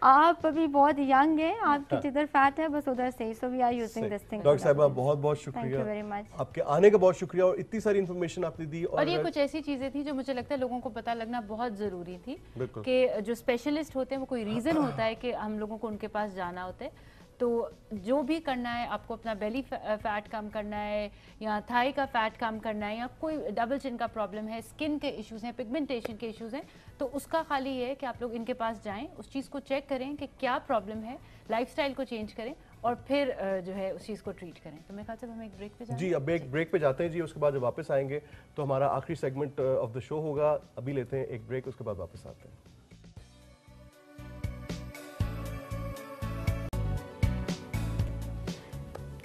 [SPEAKER 6] आप अभी बहुत यंग हैं आपके जिधर फैट है बस उधर से so we are using this thing
[SPEAKER 1] doctor साहिबा बहुत बहुत
[SPEAKER 6] थैंक यू
[SPEAKER 1] शुक्रिया।
[SPEAKER 6] वेरी मच
[SPEAKER 1] आपके आने का बहुत शुक्रिया और इतनी सारी इन्फॉर्मेशन आपने दी
[SPEAKER 2] और ये कुछ ऐसी चीज़ें थी जो मुझे लगता है लोगों को पता लगना बहुत ज़रूरी थी। कि जो स्पेशलिस्ट होते हैं वो कोई रीजन होता है कि हम लोगों को उनके पास जाना होता है। तो जो भी करना है आपको अपना बेली फैट कम करना है या थाई का फैट कम करना है या कोई डबल चिन का प्रॉब्लम है स्किन के इश्यूज़ हैं पिगमेंटेशन के इश्यूज़ हैं तो उसका खाली ये है कि आप लोग इनके पास जाएँ उस चीज़ को चेक करें कि क्या प्रॉब्लम है लाइफस्टाइल को चेंज करें और फिर जो है उस चीज़ को ट्रीट करें। तो मेरे ख्याल से हम एक ब्रेक पे जाएँ
[SPEAKER 1] जी अब एक ब्रेक पे जाते हैं जी उसके बाद जब वापस आएँगे तो हमारा आखिरी सेगमेंट ऑफ़ द शो होगा अभी लेते हैं एक ब्रेक उसके बाद वापस आते हैं।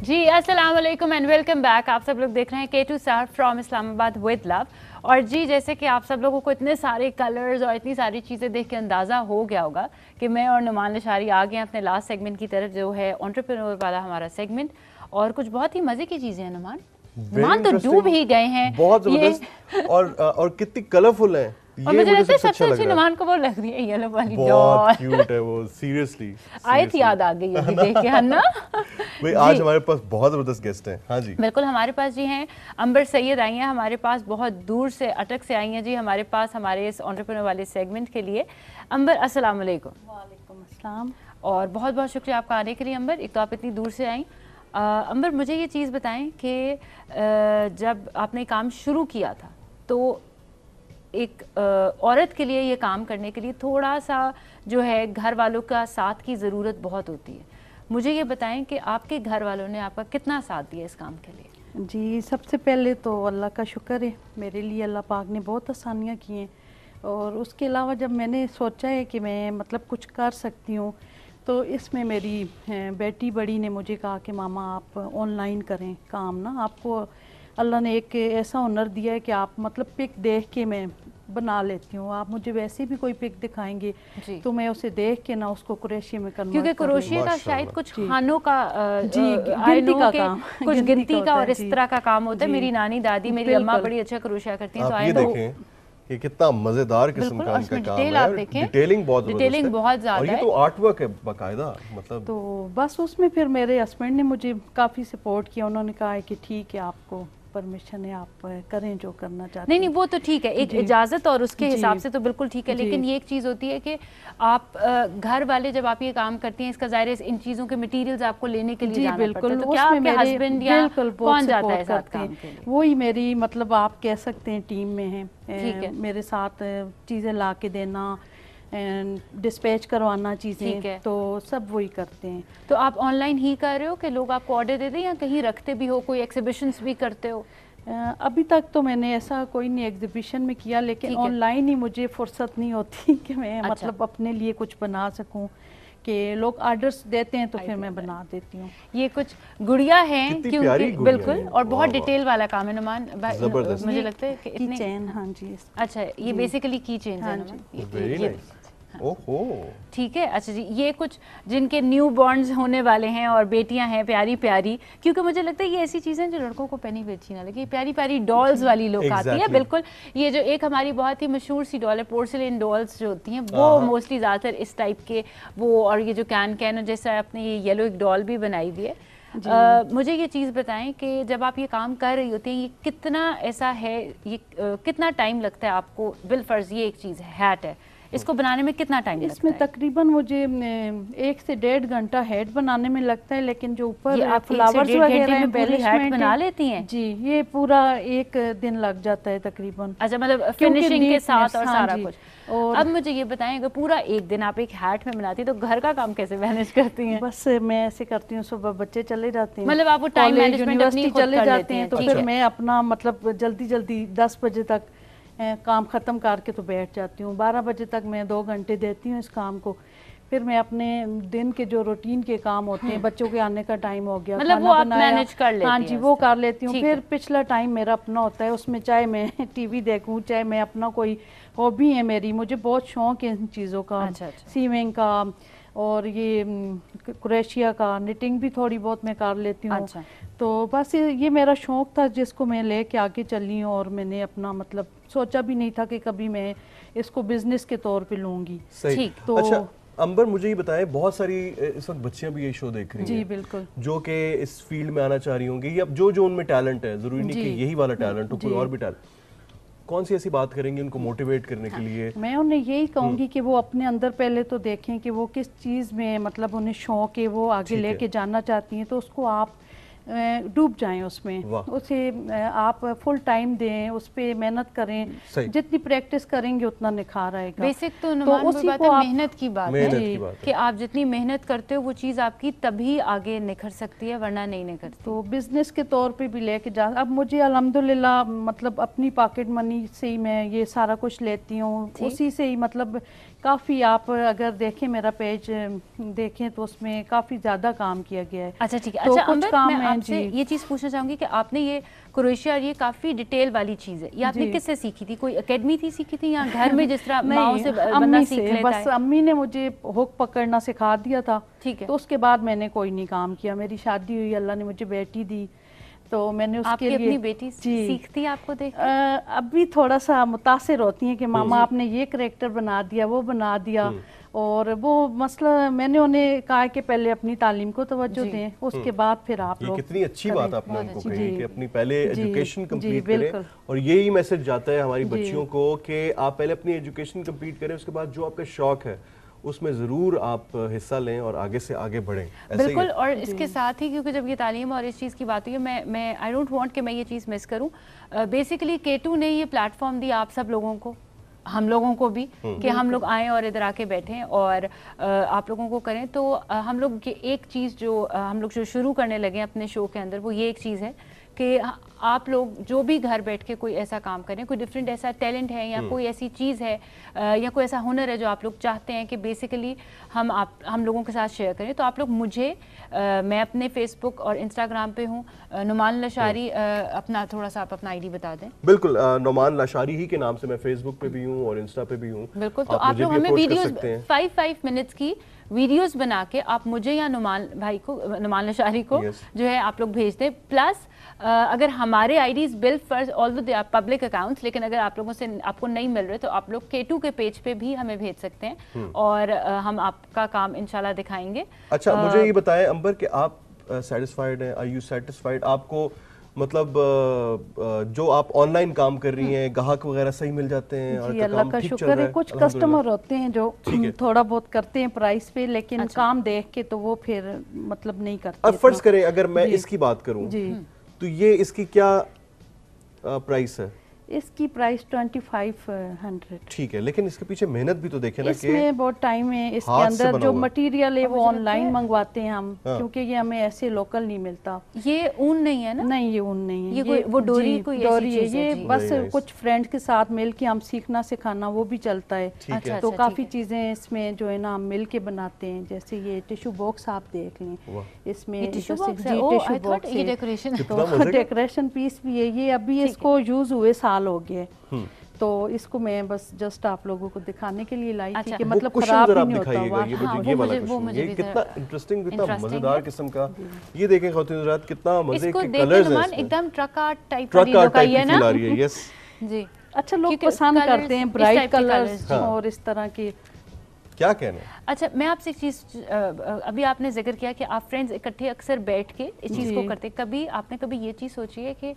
[SPEAKER 2] जी अस्सलाम वालेकुम एंड वेलकम बैक आप सब लोग देख रहे हैं K two star from Islamabad with love और जी जैसे कि आप सब लोगों को इतने सारे कलर्स और इतनी सारी चीज़ें देख के अंदाज़ा हो गया होगा कि मैं और नुमान लशारी आ गए हैं अपने लास्ट सेगमेंट की तरफ़ जो है ऑन्टरप्रेन्योर वाला हमारा सेगमेंट और कुछ बहुत ही मज़े की चीज़ें हैं नुमान। नुमान तो डूब ही गए हैं।
[SPEAKER 1] बहुत ज़बरदस्त। और और कितनी कलरफुल है।
[SPEAKER 2] और मुझे लगता है सबसे
[SPEAKER 1] अच्छा
[SPEAKER 2] अच्छी नुमान को वो लग रही है येलो वाली डॉल
[SPEAKER 1] क्यूट है वो सीरियसली
[SPEAKER 2] आयत याद आ गई अभी देख के है ना?
[SPEAKER 1] भाई आज हमारे पास बहुत ज़बरदस्त गेस्ट हैं। हाँ जी।
[SPEAKER 2] बिल्कुल हमारे पास जी हैं। अंबर सैयद आई हैं हमारे पास बहुत दूर से अटक से आई हैं जी हमारे पास हमारे इस ऑन्टरप्रेन्योर वाले सेगमेंट के लिए। अंबर अस्सलाम वालेकुम।
[SPEAKER 8] वालेकुम
[SPEAKER 2] और बहुत बहुत शुक्रिया आपका आने के लिए अंबर। एक तो आप इतनी दूर से आई। अ, अंबर मुझे ये चीज़ बताएँ कि अ, जब आपने काम शुरू किया था तो एक औरत के लिए ये काम करने के लिए थोड़ा सा जो है घर वालों का साथ की ज़रूरत बहुत होती है। मुझे ये बताएँ कि आपके घर वालों ने आपका कितना साथ दिया इस काम के लिए?
[SPEAKER 8] जी, सबसे पहले तो अल्लाह का शुक्र है, मेरे लिए अल्लाह पाक ने बहुत आसानियाँ की हैं। और उसके अलावा जब मैंने सोचा है कि मैं मतलब कुछ कर सकती हूँ तो इसमें मेरी बेटी बड़ी ने मुझे कहा कि, मामा, आप ऑनलाइन करें काम ना, आपको अल्लाह ने एक ऐसा हुनर दिया है कि आप मतलब पिक देख के मैं बना लेती हूँ। आप मुझे वैसे भी कोई पिक दिखाएँगे तो मैं उसे देख के ना उसको क्रोशिया में कन्वर्ट
[SPEAKER 2] क्योंकि
[SPEAKER 8] कर।
[SPEAKER 2] क्रोशिया का शायद कुछ खानों का
[SPEAKER 8] जी, गिनती का काम,
[SPEAKER 2] कुछ
[SPEAKER 8] गिनती का
[SPEAKER 2] और इस तरह का काम होता है। मेरी नानी दादी मेरी अम्मा बड़ी अच्छा क्रोशिया करती हैं तो आई
[SPEAKER 1] देखें कि कितना मज़ेदार किस्म का इनका काम
[SPEAKER 2] डिटेल
[SPEAKER 1] है। डिटेलिंग बहुत
[SPEAKER 2] डिटेलिंग बहुत ज़्यादा
[SPEAKER 1] और ये तो आर्ट वर्क है बाकायदा मतलब
[SPEAKER 8] तो बस उसमें फिर मेरे हस्बैंड ने मुझे काफ़ी सपोर्ट किया। उन्होंने कहा है कि ठीक है आपको परमिशन है आप करें जो करना चाहते
[SPEAKER 2] नहीं नहीं वो तो ठीक है एक इजाज़त और उसके हिसाब से तो बिल्कुल ठीक है लेकिन ये एक चीज़ होती है कि आप घर वाले जब आप ये काम करती हैं इसका ज़ाहिर है इन चीज़ों के मटेरियल्स आपको लेने के लिए
[SPEAKER 8] बिल्कुल
[SPEAKER 2] तो क्या आपके हस्बैंड या कौन जाता है साथ काम
[SPEAKER 8] वही मेरी मतलब आप कह सकते हैं टीम में है।
[SPEAKER 2] है।
[SPEAKER 8] मेरे साथ चीज़ें ला के देना डिस्पैच करवाना चीज़ें तो सब वही करते हैं।
[SPEAKER 2] तो आप ऑनलाइन ही कर रहे हो कि लोग आपको ऑर्डर दे दें या कहीं रखते भी हो कोई एग्जीबिशंस भी करते हो?
[SPEAKER 8] अभी तक तो मैंने ऐसा कोई नहीं एग्जीबिशन में किया लेकिन ऑनलाइन ही। मुझे फुर्सत नहीं होती कि मैं
[SPEAKER 2] अच्छा।
[SPEAKER 8] मतलब अपने लिए कुछ बना सकूँ कि लोग ऑर्डर्स देते हैं तो फिर मैं बना देती हूँ।
[SPEAKER 2] ये कुछ गुड़िया हैं
[SPEAKER 1] कितनी प्यारी
[SPEAKER 2] क्योंकि बिल्कुल
[SPEAKER 1] हैं।
[SPEAKER 2] और बहुत। डिटेल वाला काम है नुमान मुझे लगता है कि इतने
[SPEAKER 8] चैन हाँ जी
[SPEAKER 2] अच्छा ये बेसिकली की चेंज है
[SPEAKER 8] हाँ
[SPEAKER 1] ओहो।
[SPEAKER 2] ठीक है अच्छा जी ये कुछ जिनके न्यू बॉर्न्स होने वाले हैं और बेटियाँ हैं प्यारी प्यारी क्योंकि मुझे लगता है ये ऐसी चीज़ें जो लड़कों को पहनी भी अच्छी ना लगे। प्यारी प्यारी डॉल्स वाली लोग exactly. आती है। बिल्कुल ये जो एक हमारी बहुत ही मशहूर सी डॉल है पोर्सिलिन डॉल्स जो होती हैं वो मोस्टली ज़्यादातर इस टाइप के वो और ये जो कैन कैन जैसे आपने ये येलो एक डॉल भी बनाई हुई है। अ, मुझे ये चीज़ बताएँ कि जब आप ये काम कर रही होती हैं ये कितना ऐसा है ये अ, कितना टाइम लगता है आपको? बिलफर्ज ये एक चीज़ है हैट है। इसको बनाने में कितना टाइम लगता
[SPEAKER 8] इसमें तकरीबन मुझे एक से डेढ़ घंटा हेड बनाने में लगता है लेकिन जो ऊपर फ्लावर्स वगैरह हैं
[SPEAKER 2] बना लेती हैं?
[SPEAKER 8] जी ये पूरा एक दिन लग जाता है तकरीबन।
[SPEAKER 2] अच्छा मतलब फिनिशिंग के साथ और
[SPEAKER 8] हाँ
[SPEAKER 2] सारा कुछ।
[SPEAKER 8] और-
[SPEAKER 2] अब मुझे ये बताएँ अगर पूरा एक दिन आप एक हैट में बनाती तो घर का काम कैसे मैनेज करती हैं?
[SPEAKER 8] बस मैं ऐसे करती हूँ सुबह बच्चे चले जाते हैं।
[SPEAKER 2] मतलब आप वो
[SPEAKER 8] College,
[SPEAKER 2] management अपनी
[SPEAKER 8] चले जाते हैं तो फिर मैं अपना मतलब जल्दी जल्दी दस बजे तक काम ख़त्म करके तो बैठ जाती हूँ। बारह बजे तक मैं दो घंटे देती हूँ इस काम को। फिर मैं अपने दिन के जो रूटीन के काम होते हैं बच्चों के आने का टाइम हो गया
[SPEAKER 2] हम्म। मतलब वो आप manage कर लेती
[SPEAKER 8] हाँ जी वो कर लेती हूँ। फिर पिछला टाइम मेरा अपना होता है उसमें चाहे मैं टीवी देखूँ चाहे मैं अपना कोई हॉबी है मेरी मुझे बहुत शौक है इन चीज़ों का।
[SPEAKER 2] अच्छा, अच्छा।
[SPEAKER 8] सीविंग का और ये क्रोएशिया का निटिंग भी थोड़ी बहुत मैं कर लेती हूँ।
[SPEAKER 2] अच्छा।
[SPEAKER 8] तो बस ये ये मेरा शौक था जिसको मैं ले लेके आगे चली हूँ और मैंने अपना मतलब सोचा भी नहीं था कि कभी मैं इसको बिज़नेस के तौर पे लूँगी।
[SPEAKER 2] ठीक,
[SPEAKER 8] तो-
[SPEAKER 1] अच्छा अंबर मुझे ये बताएँ बहुत सारी इस वक्त बच्चियाँ भी ये शो देख रही हैं
[SPEAKER 8] जी
[SPEAKER 1] हैं।
[SPEAKER 8] बिल्कुल।
[SPEAKER 1] जो कि इस फ़ील्ड में आना चाह रही होंगी या जो जो उनमें टैलेंट है ज़रूरी नहीं कि यही वाला टैलेंट हो कोई और भी टैलेंट कौन सी ऐसी बात करेंगे उनको मोटिवेट करने के लिए
[SPEAKER 8] मैं उन्हें यही
[SPEAKER 1] हम्म।
[SPEAKER 8] कहूँगी कि वो अपने अंदर पहले तो देखें कि वो किस चीज़ में मतलब उन्हें शौक है वो आगे लेके जाना चाहती हैं तो उसको आप डूब जाएँ उसमें। उसे आप फुल टाइम दें उस पर मेहनत करें। जितनी प्रैक्टिस करेंगे उतना निखार आएगा।
[SPEAKER 2] बेसिक तो नुमान
[SPEAKER 8] उसी
[SPEAKER 2] बात
[SPEAKER 8] को
[SPEAKER 2] है मेहनत की बात
[SPEAKER 1] मेहनत
[SPEAKER 2] है
[SPEAKER 1] की बात
[SPEAKER 2] कि आप जितनी मेहनत करते हो वो चीज़ आपकी तभी आगे निखर सकती है वरना नहीं निखरती।
[SPEAKER 8] तो बिज़नेस के तौर पे भी लेके जा अब मुझे अल्हम्दुलिल्लाह मतलब अपनी पॉकेट मनी से ही मैं ये सारा कुछ लेती हूँ। उसी से ही मतलब काफ़ी आप अगर देखें मेरा पेज देखें तो उसमें काफ़ी ज़्यादा काम किया गया है।
[SPEAKER 2] अच्छा ठीक है।
[SPEAKER 8] तो
[SPEAKER 2] अच्छा
[SPEAKER 8] कुछ काम
[SPEAKER 2] मैं आपसे ये चीज़ पूछना चाहूँगी कि आपने ये क्रोएशिया ये काफ़ी डिटेल वाली चीज़ है। ये आपने किससे सीखी थी? कोई एकेडमी थी सीखी थी या घर में जिस तरह माओ से
[SPEAKER 8] अम्मी
[SPEAKER 2] सीख
[SPEAKER 8] से बस अम्मी ने मुझे हुक पकड़ना सिखा दिया था।
[SPEAKER 2] ठीक है।
[SPEAKER 8] तो उसके बाद मैंने कोई नहीं काम किया। मेरी शादी हुई अल्लाह ने मुझे बेटी दी। तो मैंने उसके लिए
[SPEAKER 2] अपनी बेटी सीखती आपको देख
[SPEAKER 8] अ, अभी थोड़ा सा मुतासर होती हैं कि
[SPEAKER 1] हम्म।
[SPEAKER 8] मामा आपने ये करेक्टर बना दिया वो बना दिया। और वो मसला मैंने उन्हें कहा कि पहले अपनी तालीम को तवज्जो दें उसके बाद फिर आप
[SPEAKER 1] ये
[SPEAKER 8] लोग
[SPEAKER 1] कितनी अच्छी
[SPEAKER 8] करें।
[SPEAKER 1] बात आपने उनको कही कि अपनी पहले एजुकेशन कंप्लीट करें। और यही मैसेज जाता है हमारी बच्चियों को कि आप पहले अपनी एजुकेशन कंप्लीट करें उसके बाद जो आपका शौक है उसमें ज़रूर आप हिस्सा लें और आगे से आगे बढ़ें।
[SPEAKER 2] बिल्कुल और इसके साथ ही क्योंकि जब ये तालीम और इस चीज़ की बात हुई है मैं मैं आई डोंट वांट कि मैं ये चीज़ मिस करूँ। बेसिकली केटू ने ये प्लेटफॉर्म दिया आप सब लोगों को हम लोगों को भी कि हम लोग आएँ और इधर आके बैठें और आप लोगों को करें। तो हम लोग ये एक चीज़ जो हम लोग जो शुरू करने लगे अपने शो के अंदर वो ये एक चीज़ है कि आप लोग जो भी घर बैठ के कोई ऐसा काम करें कोई डिफरेंट ऐसा टैलेंट है या कोई ऐसी चीज़ है या कोई ऐसा हुनर है जो आप लोग चाहते हैं कि बेसिकली हम आप हम लोगों के साथ शेयर करें तो आप लोग मुझे अ, मैं अपने फेसबुक और इंस्टाग्राम पे हूँ। नुमान लशारी अ, अपना थोड़ा सा आप अपना आईडी बता दें।
[SPEAKER 1] बिल्कुल अ, नौमान लाशारी ही के नाम से मैं फेसबुक पे भी हूँ और इंस्टा पे भी हूँ।
[SPEAKER 2] बिल्कुल तो
[SPEAKER 1] आप
[SPEAKER 2] लोग हमें
[SPEAKER 1] हैं।
[SPEAKER 2] फाइव फाइव मिनट्स की वीडियोस बना के आप मुझे या नुमान भाई को नुमान लशारी को जो है आप लोग भेज दें। प्लस अगर हमारे IDs will first all they public accounts लेकिन अगर आप लोगों से आपको नहीं मिल रहे तो आप लोग के टू के पेज पे भी हमें भेज सकते हैं। और अ, हम आपका काम इंशाल्लाह दिखाएँगे।
[SPEAKER 1] अच्छा मुझे ये बताएँ अंबर कि आप सेटिस्फाइड हैं? आर यू सेटिस्फाइड आपको मतलब जो आप ऑनलाइन काम कर रही हैं ग्राहक वगैरह सही मिल जाते हैं और
[SPEAKER 8] अल्लाह का शुक्र है।
[SPEAKER 1] है?
[SPEAKER 8] कुछ कस्टमर होते हैं जो थोड़ा बहुत करते हैं प्राइस पे लेकिन
[SPEAKER 2] अच्छा।
[SPEAKER 8] काम देख के तो वो फिर मतलब नहीं करते
[SPEAKER 1] अब फ़र्ज़ करें अगर मैं इसकी बात करूँ।
[SPEAKER 8] जी।
[SPEAKER 1] तो ये इसकी क्या प्राइस है?
[SPEAKER 8] इसकी प्राइस ट्वेंटी फाइव हंड्रेड
[SPEAKER 1] ठीक है लेकिन इसके पीछे मेहनत भी तो देखे ना कि
[SPEAKER 8] इसमें बहुत टाइम है इसके अंदर जो। मटेरियल है। वो ऑनलाइन मंगवाते हैं हम
[SPEAKER 1] हाँ।
[SPEAKER 8] क्योंकि ये हमें ऐसे लोकल नहीं मिलता।
[SPEAKER 2] ये ऊन नहीं है ना?
[SPEAKER 8] नहीं ये ऊन नहीं है।
[SPEAKER 2] ये कोई- वो डोरी कोई
[SPEAKER 8] डोरी है ये बस कुछ फ्रेंड के साथ मिल के हम सीखना सिखाना वो भी चलता है।
[SPEAKER 2] अच्छा,
[SPEAKER 8] तो काफ़ी चीज़ें इसमें जो है ना हम मिल के बनाते हैं जैसे ये टिश्यू बॉक्स आप देख लें। इसमें
[SPEAKER 2] ये टिश्यू
[SPEAKER 8] जैसे-
[SPEAKER 2] बॉक्स
[SPEAKER 8] जी,
[SPEAKER 2] oh
[SPEAKER 8] tissue
[SPEAKER 2] I thought
[SPEAKER 8] box
[SPEAKER 2] ये। डेकोरेशन
[SPEAKER 8] डेकोरेशन पीस भी है ये अभी इसको यूज़ हुए साल हो गए
[SPEAKER 1] हम्म।
[SPEAKER 8] तो इसको मैं बस जस्ट आप लोगों को दिखाने के लिए लाई थी
[SPEAKER 2] अच्छा।
[SPEAKER 8] कि मतलब खराब ही नहीं होता हुआ
[SPEAKER 1] ये
[SPEAKER 2] हाँ,
[SPEAKER 1] मुझे ये वाला
[SPEAKER 2] मुझे
[SPEAKER 1] ये कितना इंटरेस्टिंग कितना मज़ेदार किस्म का। ये देखें खातून हजरात कितना मज़े के कलर्स हैं
[SPEAKER 2] एकदम ट्रक आर्ट टाइप
[SPEAKER 1] ट्रक
[SPEAKER 2] ये
[SPEAKER 1] टाइप की
[SPEAKER 2] ना?
[SPEAKER 1] फील आ रही है यस
[SPEAKER 2] जी।
[SPEAKER 8] अच्छा लोग पसंद करते हैं ब्राइट कलर्स और इस तरह के
[SPEAKER 1] क्या कहना है?
[SPEAKER 2] अच्छा मैं आपसे एक चीज़ अभी आपने ज़िक्र किया कि आप फ्रेंड्स इकट्ठे अक्सर बैठ के इस चीज़ को करते कभी आपने कभी ये चीज़ सोची है कि अ,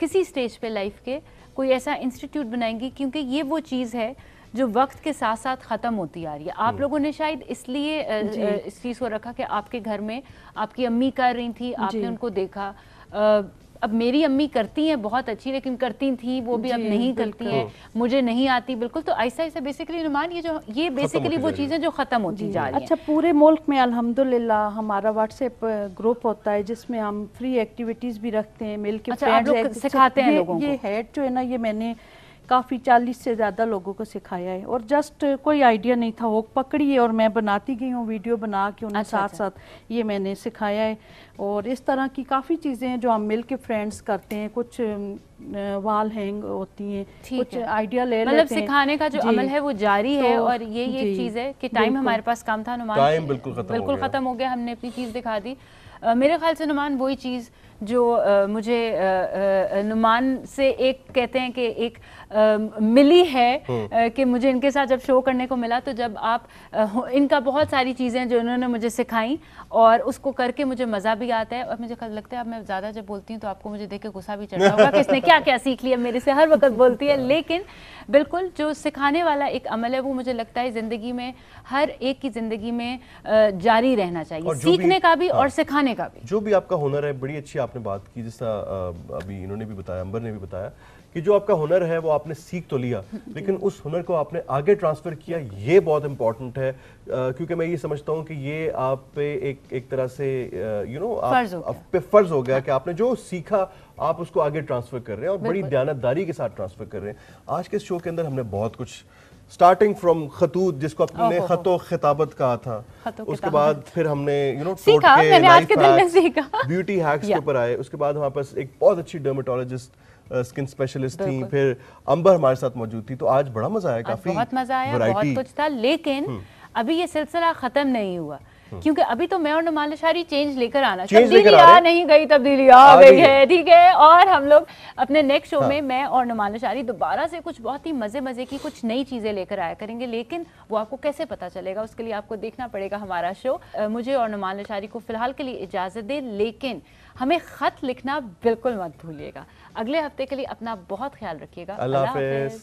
[SPEAKER 2] किसी स्टेज पे लाइफ के कोई ऐसा इंस्टीट्यूट बनाएँगी? क्योंकि ये वो चीज़ है जो वक्त के साथ साथ ख़त्म होती आ रही है। आप लोगों ने शायद इसलिए इस चीज़ को रखा कि आपके घर में आपकी अम्मी कर रही थी आपने उनको देखा। अब मेरी अम्मी करती हैं बहुत अच्छी लेकिन करती थी वो भी अब नहीं करती। हैं मुझे नहीं आती बिल्कुल तो ऐसा ऐसा बेसिकली नुमान ये जो ये बेसिकली वो। चीज़ें जो ख़त्म होती जा रही हैं
[SPEAKER 8] अच्छा पूरे मुल्क में अल्हम्दुलिल्लाह हमारा व्हाट्सएप ग्रुप होता है जिसमें हम फ्री एक्टिविटीज़ भी रखते हैं मिल के
[SPEAKER 2] अच्छा, सिखाते हैं
[SPEAKER 8] ये-? हेड जो है ना ये मैंने काफ़ी चालीस से ज़्यादा लोगों को सिखाया है। और जस्ट कोई आइडिया नहीं था वो पकड़ी है और मैं बनाती गई हूँ वीडियो बना के उन्हें
[SPEAKER 2] अच्छा,
[SPEAKER 8] साथ साथ ये मैंने सिखाया है। और इस तरह की काफ़ी चीज़ें हैं जो हम मिल के फ्रेंड्स करते हैं। कुछ वाल हैंग होती हैं कुछ
[SPEAKER 2] है।
[SPEAKER 8] आइडिया ले
[SPEAKER 2] मतलब
[SPEAKER 8] लेते
[SPEAKER 2] सिखाने का जो अमल है वो जारी
[SPEAKER 8] तो, है
[SPEAKER 2] और ये ये चीज़ है कि टाइम हमारे पास कम था नुमान
[SPEAKER 1] बिल्कुल खत्म हो गया।
[SPEAKER 2] ख़त्म हो गया हमने अपनी चीज़ दिखा दी। मेरे ख्याल से नुमान वही चीज़ जो अ, मुझे नुमान से एक कहते हैं कि एक अ, मिली है अ, कि मुझे इनके साथ जब शो करने को मिला तो जब आप हो- इनका बहुत सारी चीज़ें जो इन्होंने मुझे सिखाई और उसको करके मुझे मज़ा भी आता है और मुझे लगता है अब मैं ज़्यादा जब बोलती हूँ तो आपको मुझे देख के गुस्सा भी चढ़ता होगा कि इसने क्या क्या सीख लिया मेरे से हर वक्त बोलती है। लेकिन बिल्कुल जो सिखाने वाला एक अमल है वो मुझे लगता है ज़िंदगी में हर एक की ज़िंदगी में जारी रहना चाहिए सीखने का भी
[SPEAKER 1] हाँ।
[SPEAKER 2] और सिखाने का भी।
[SPEAKER 1] जो भी आपका हुनर है बड़ी अच्छी आपने बात की जिस तरह अभी इन्होंने भी बताया अंबर ने भी बताया कि जो आपका हुनर है वो आपने सीख तो लिया लेकिन उस हुनर को आपने आगे ट्रांसफ़र किया ये बहुत इंपॉर्टेंट है। क्योंकि मैं ये समझता हूँ कि ये आप पे एक एक तरह से यू नो आप, आप पे फ़र्ज़ हो गया कि आपने जो सीखा आप उसको आगे ट्रांसफ़र कर रहे हैं और बड़ी दयानतदारी के साथ ट्रांसफ़र कर रहे हैं। आज के इस शो के अंदर हमने बहुत कुछ स्टार्टिंग फ्रॉम खतूत जिसको
[SPEAKER 2] अपने
[SPEAKER 1] खतो खिताबत कहा था। उसके बाद फिर हमने यू नो
[SPEAKER 2] सीखा, मैंने आज के दिन में सीखा।
[SPEAKER 1] ब्यूटी हैक्स के ऊपर आए। उसके बाद हमारे पास एक बहुत अच्छी डर्मेटोलॉजिस्ट स्किन स्पेशलिस्ट थी। फिर अंबर हमारे साथ मौजूद थी। तो आज बड़ा मज़ा आया काफ़ी
[SPEAKER 2] बहुत मज़ा आया बहुत कुछ था। लेकिन अभी ये सिलसिला खत्म नहीं हुआ। क्योंकि अभी तो मैं और नुमान अशारी चेंज लेकर आना तब्दीली
[SPEAKER 1] आ।
[SPEAKER 2] नहीं गई तब्दीली आ गई
[SPEAKER 1] है।
[SPEAKER 2] ठीक है? और हम लोग अपने नेक्स्ट शो
[SPEAKER 1] हाँ।
[SPEAKER 2] में मैं और नुमान अशारी दोबारा से कुछ बहुत ही मज़े मज़े की कुछ नई चीज़ें लेकर आया करेंगे लेकिन वो आपको कैसे पता चलेगा उसके लिए आपको देखना पड़ेगा हमारा शो मुझे और नुमान अशारी को फ़िलहाल के लिए इजाज़त दे लेकिन हमें खत लिखना बिल्कुल मत भूलिएगा। अगले हफ़्ते के लिए अपना बहुत ख्याल रखिएगा।
[SPEAKER 1] अल्लाह हाफिज।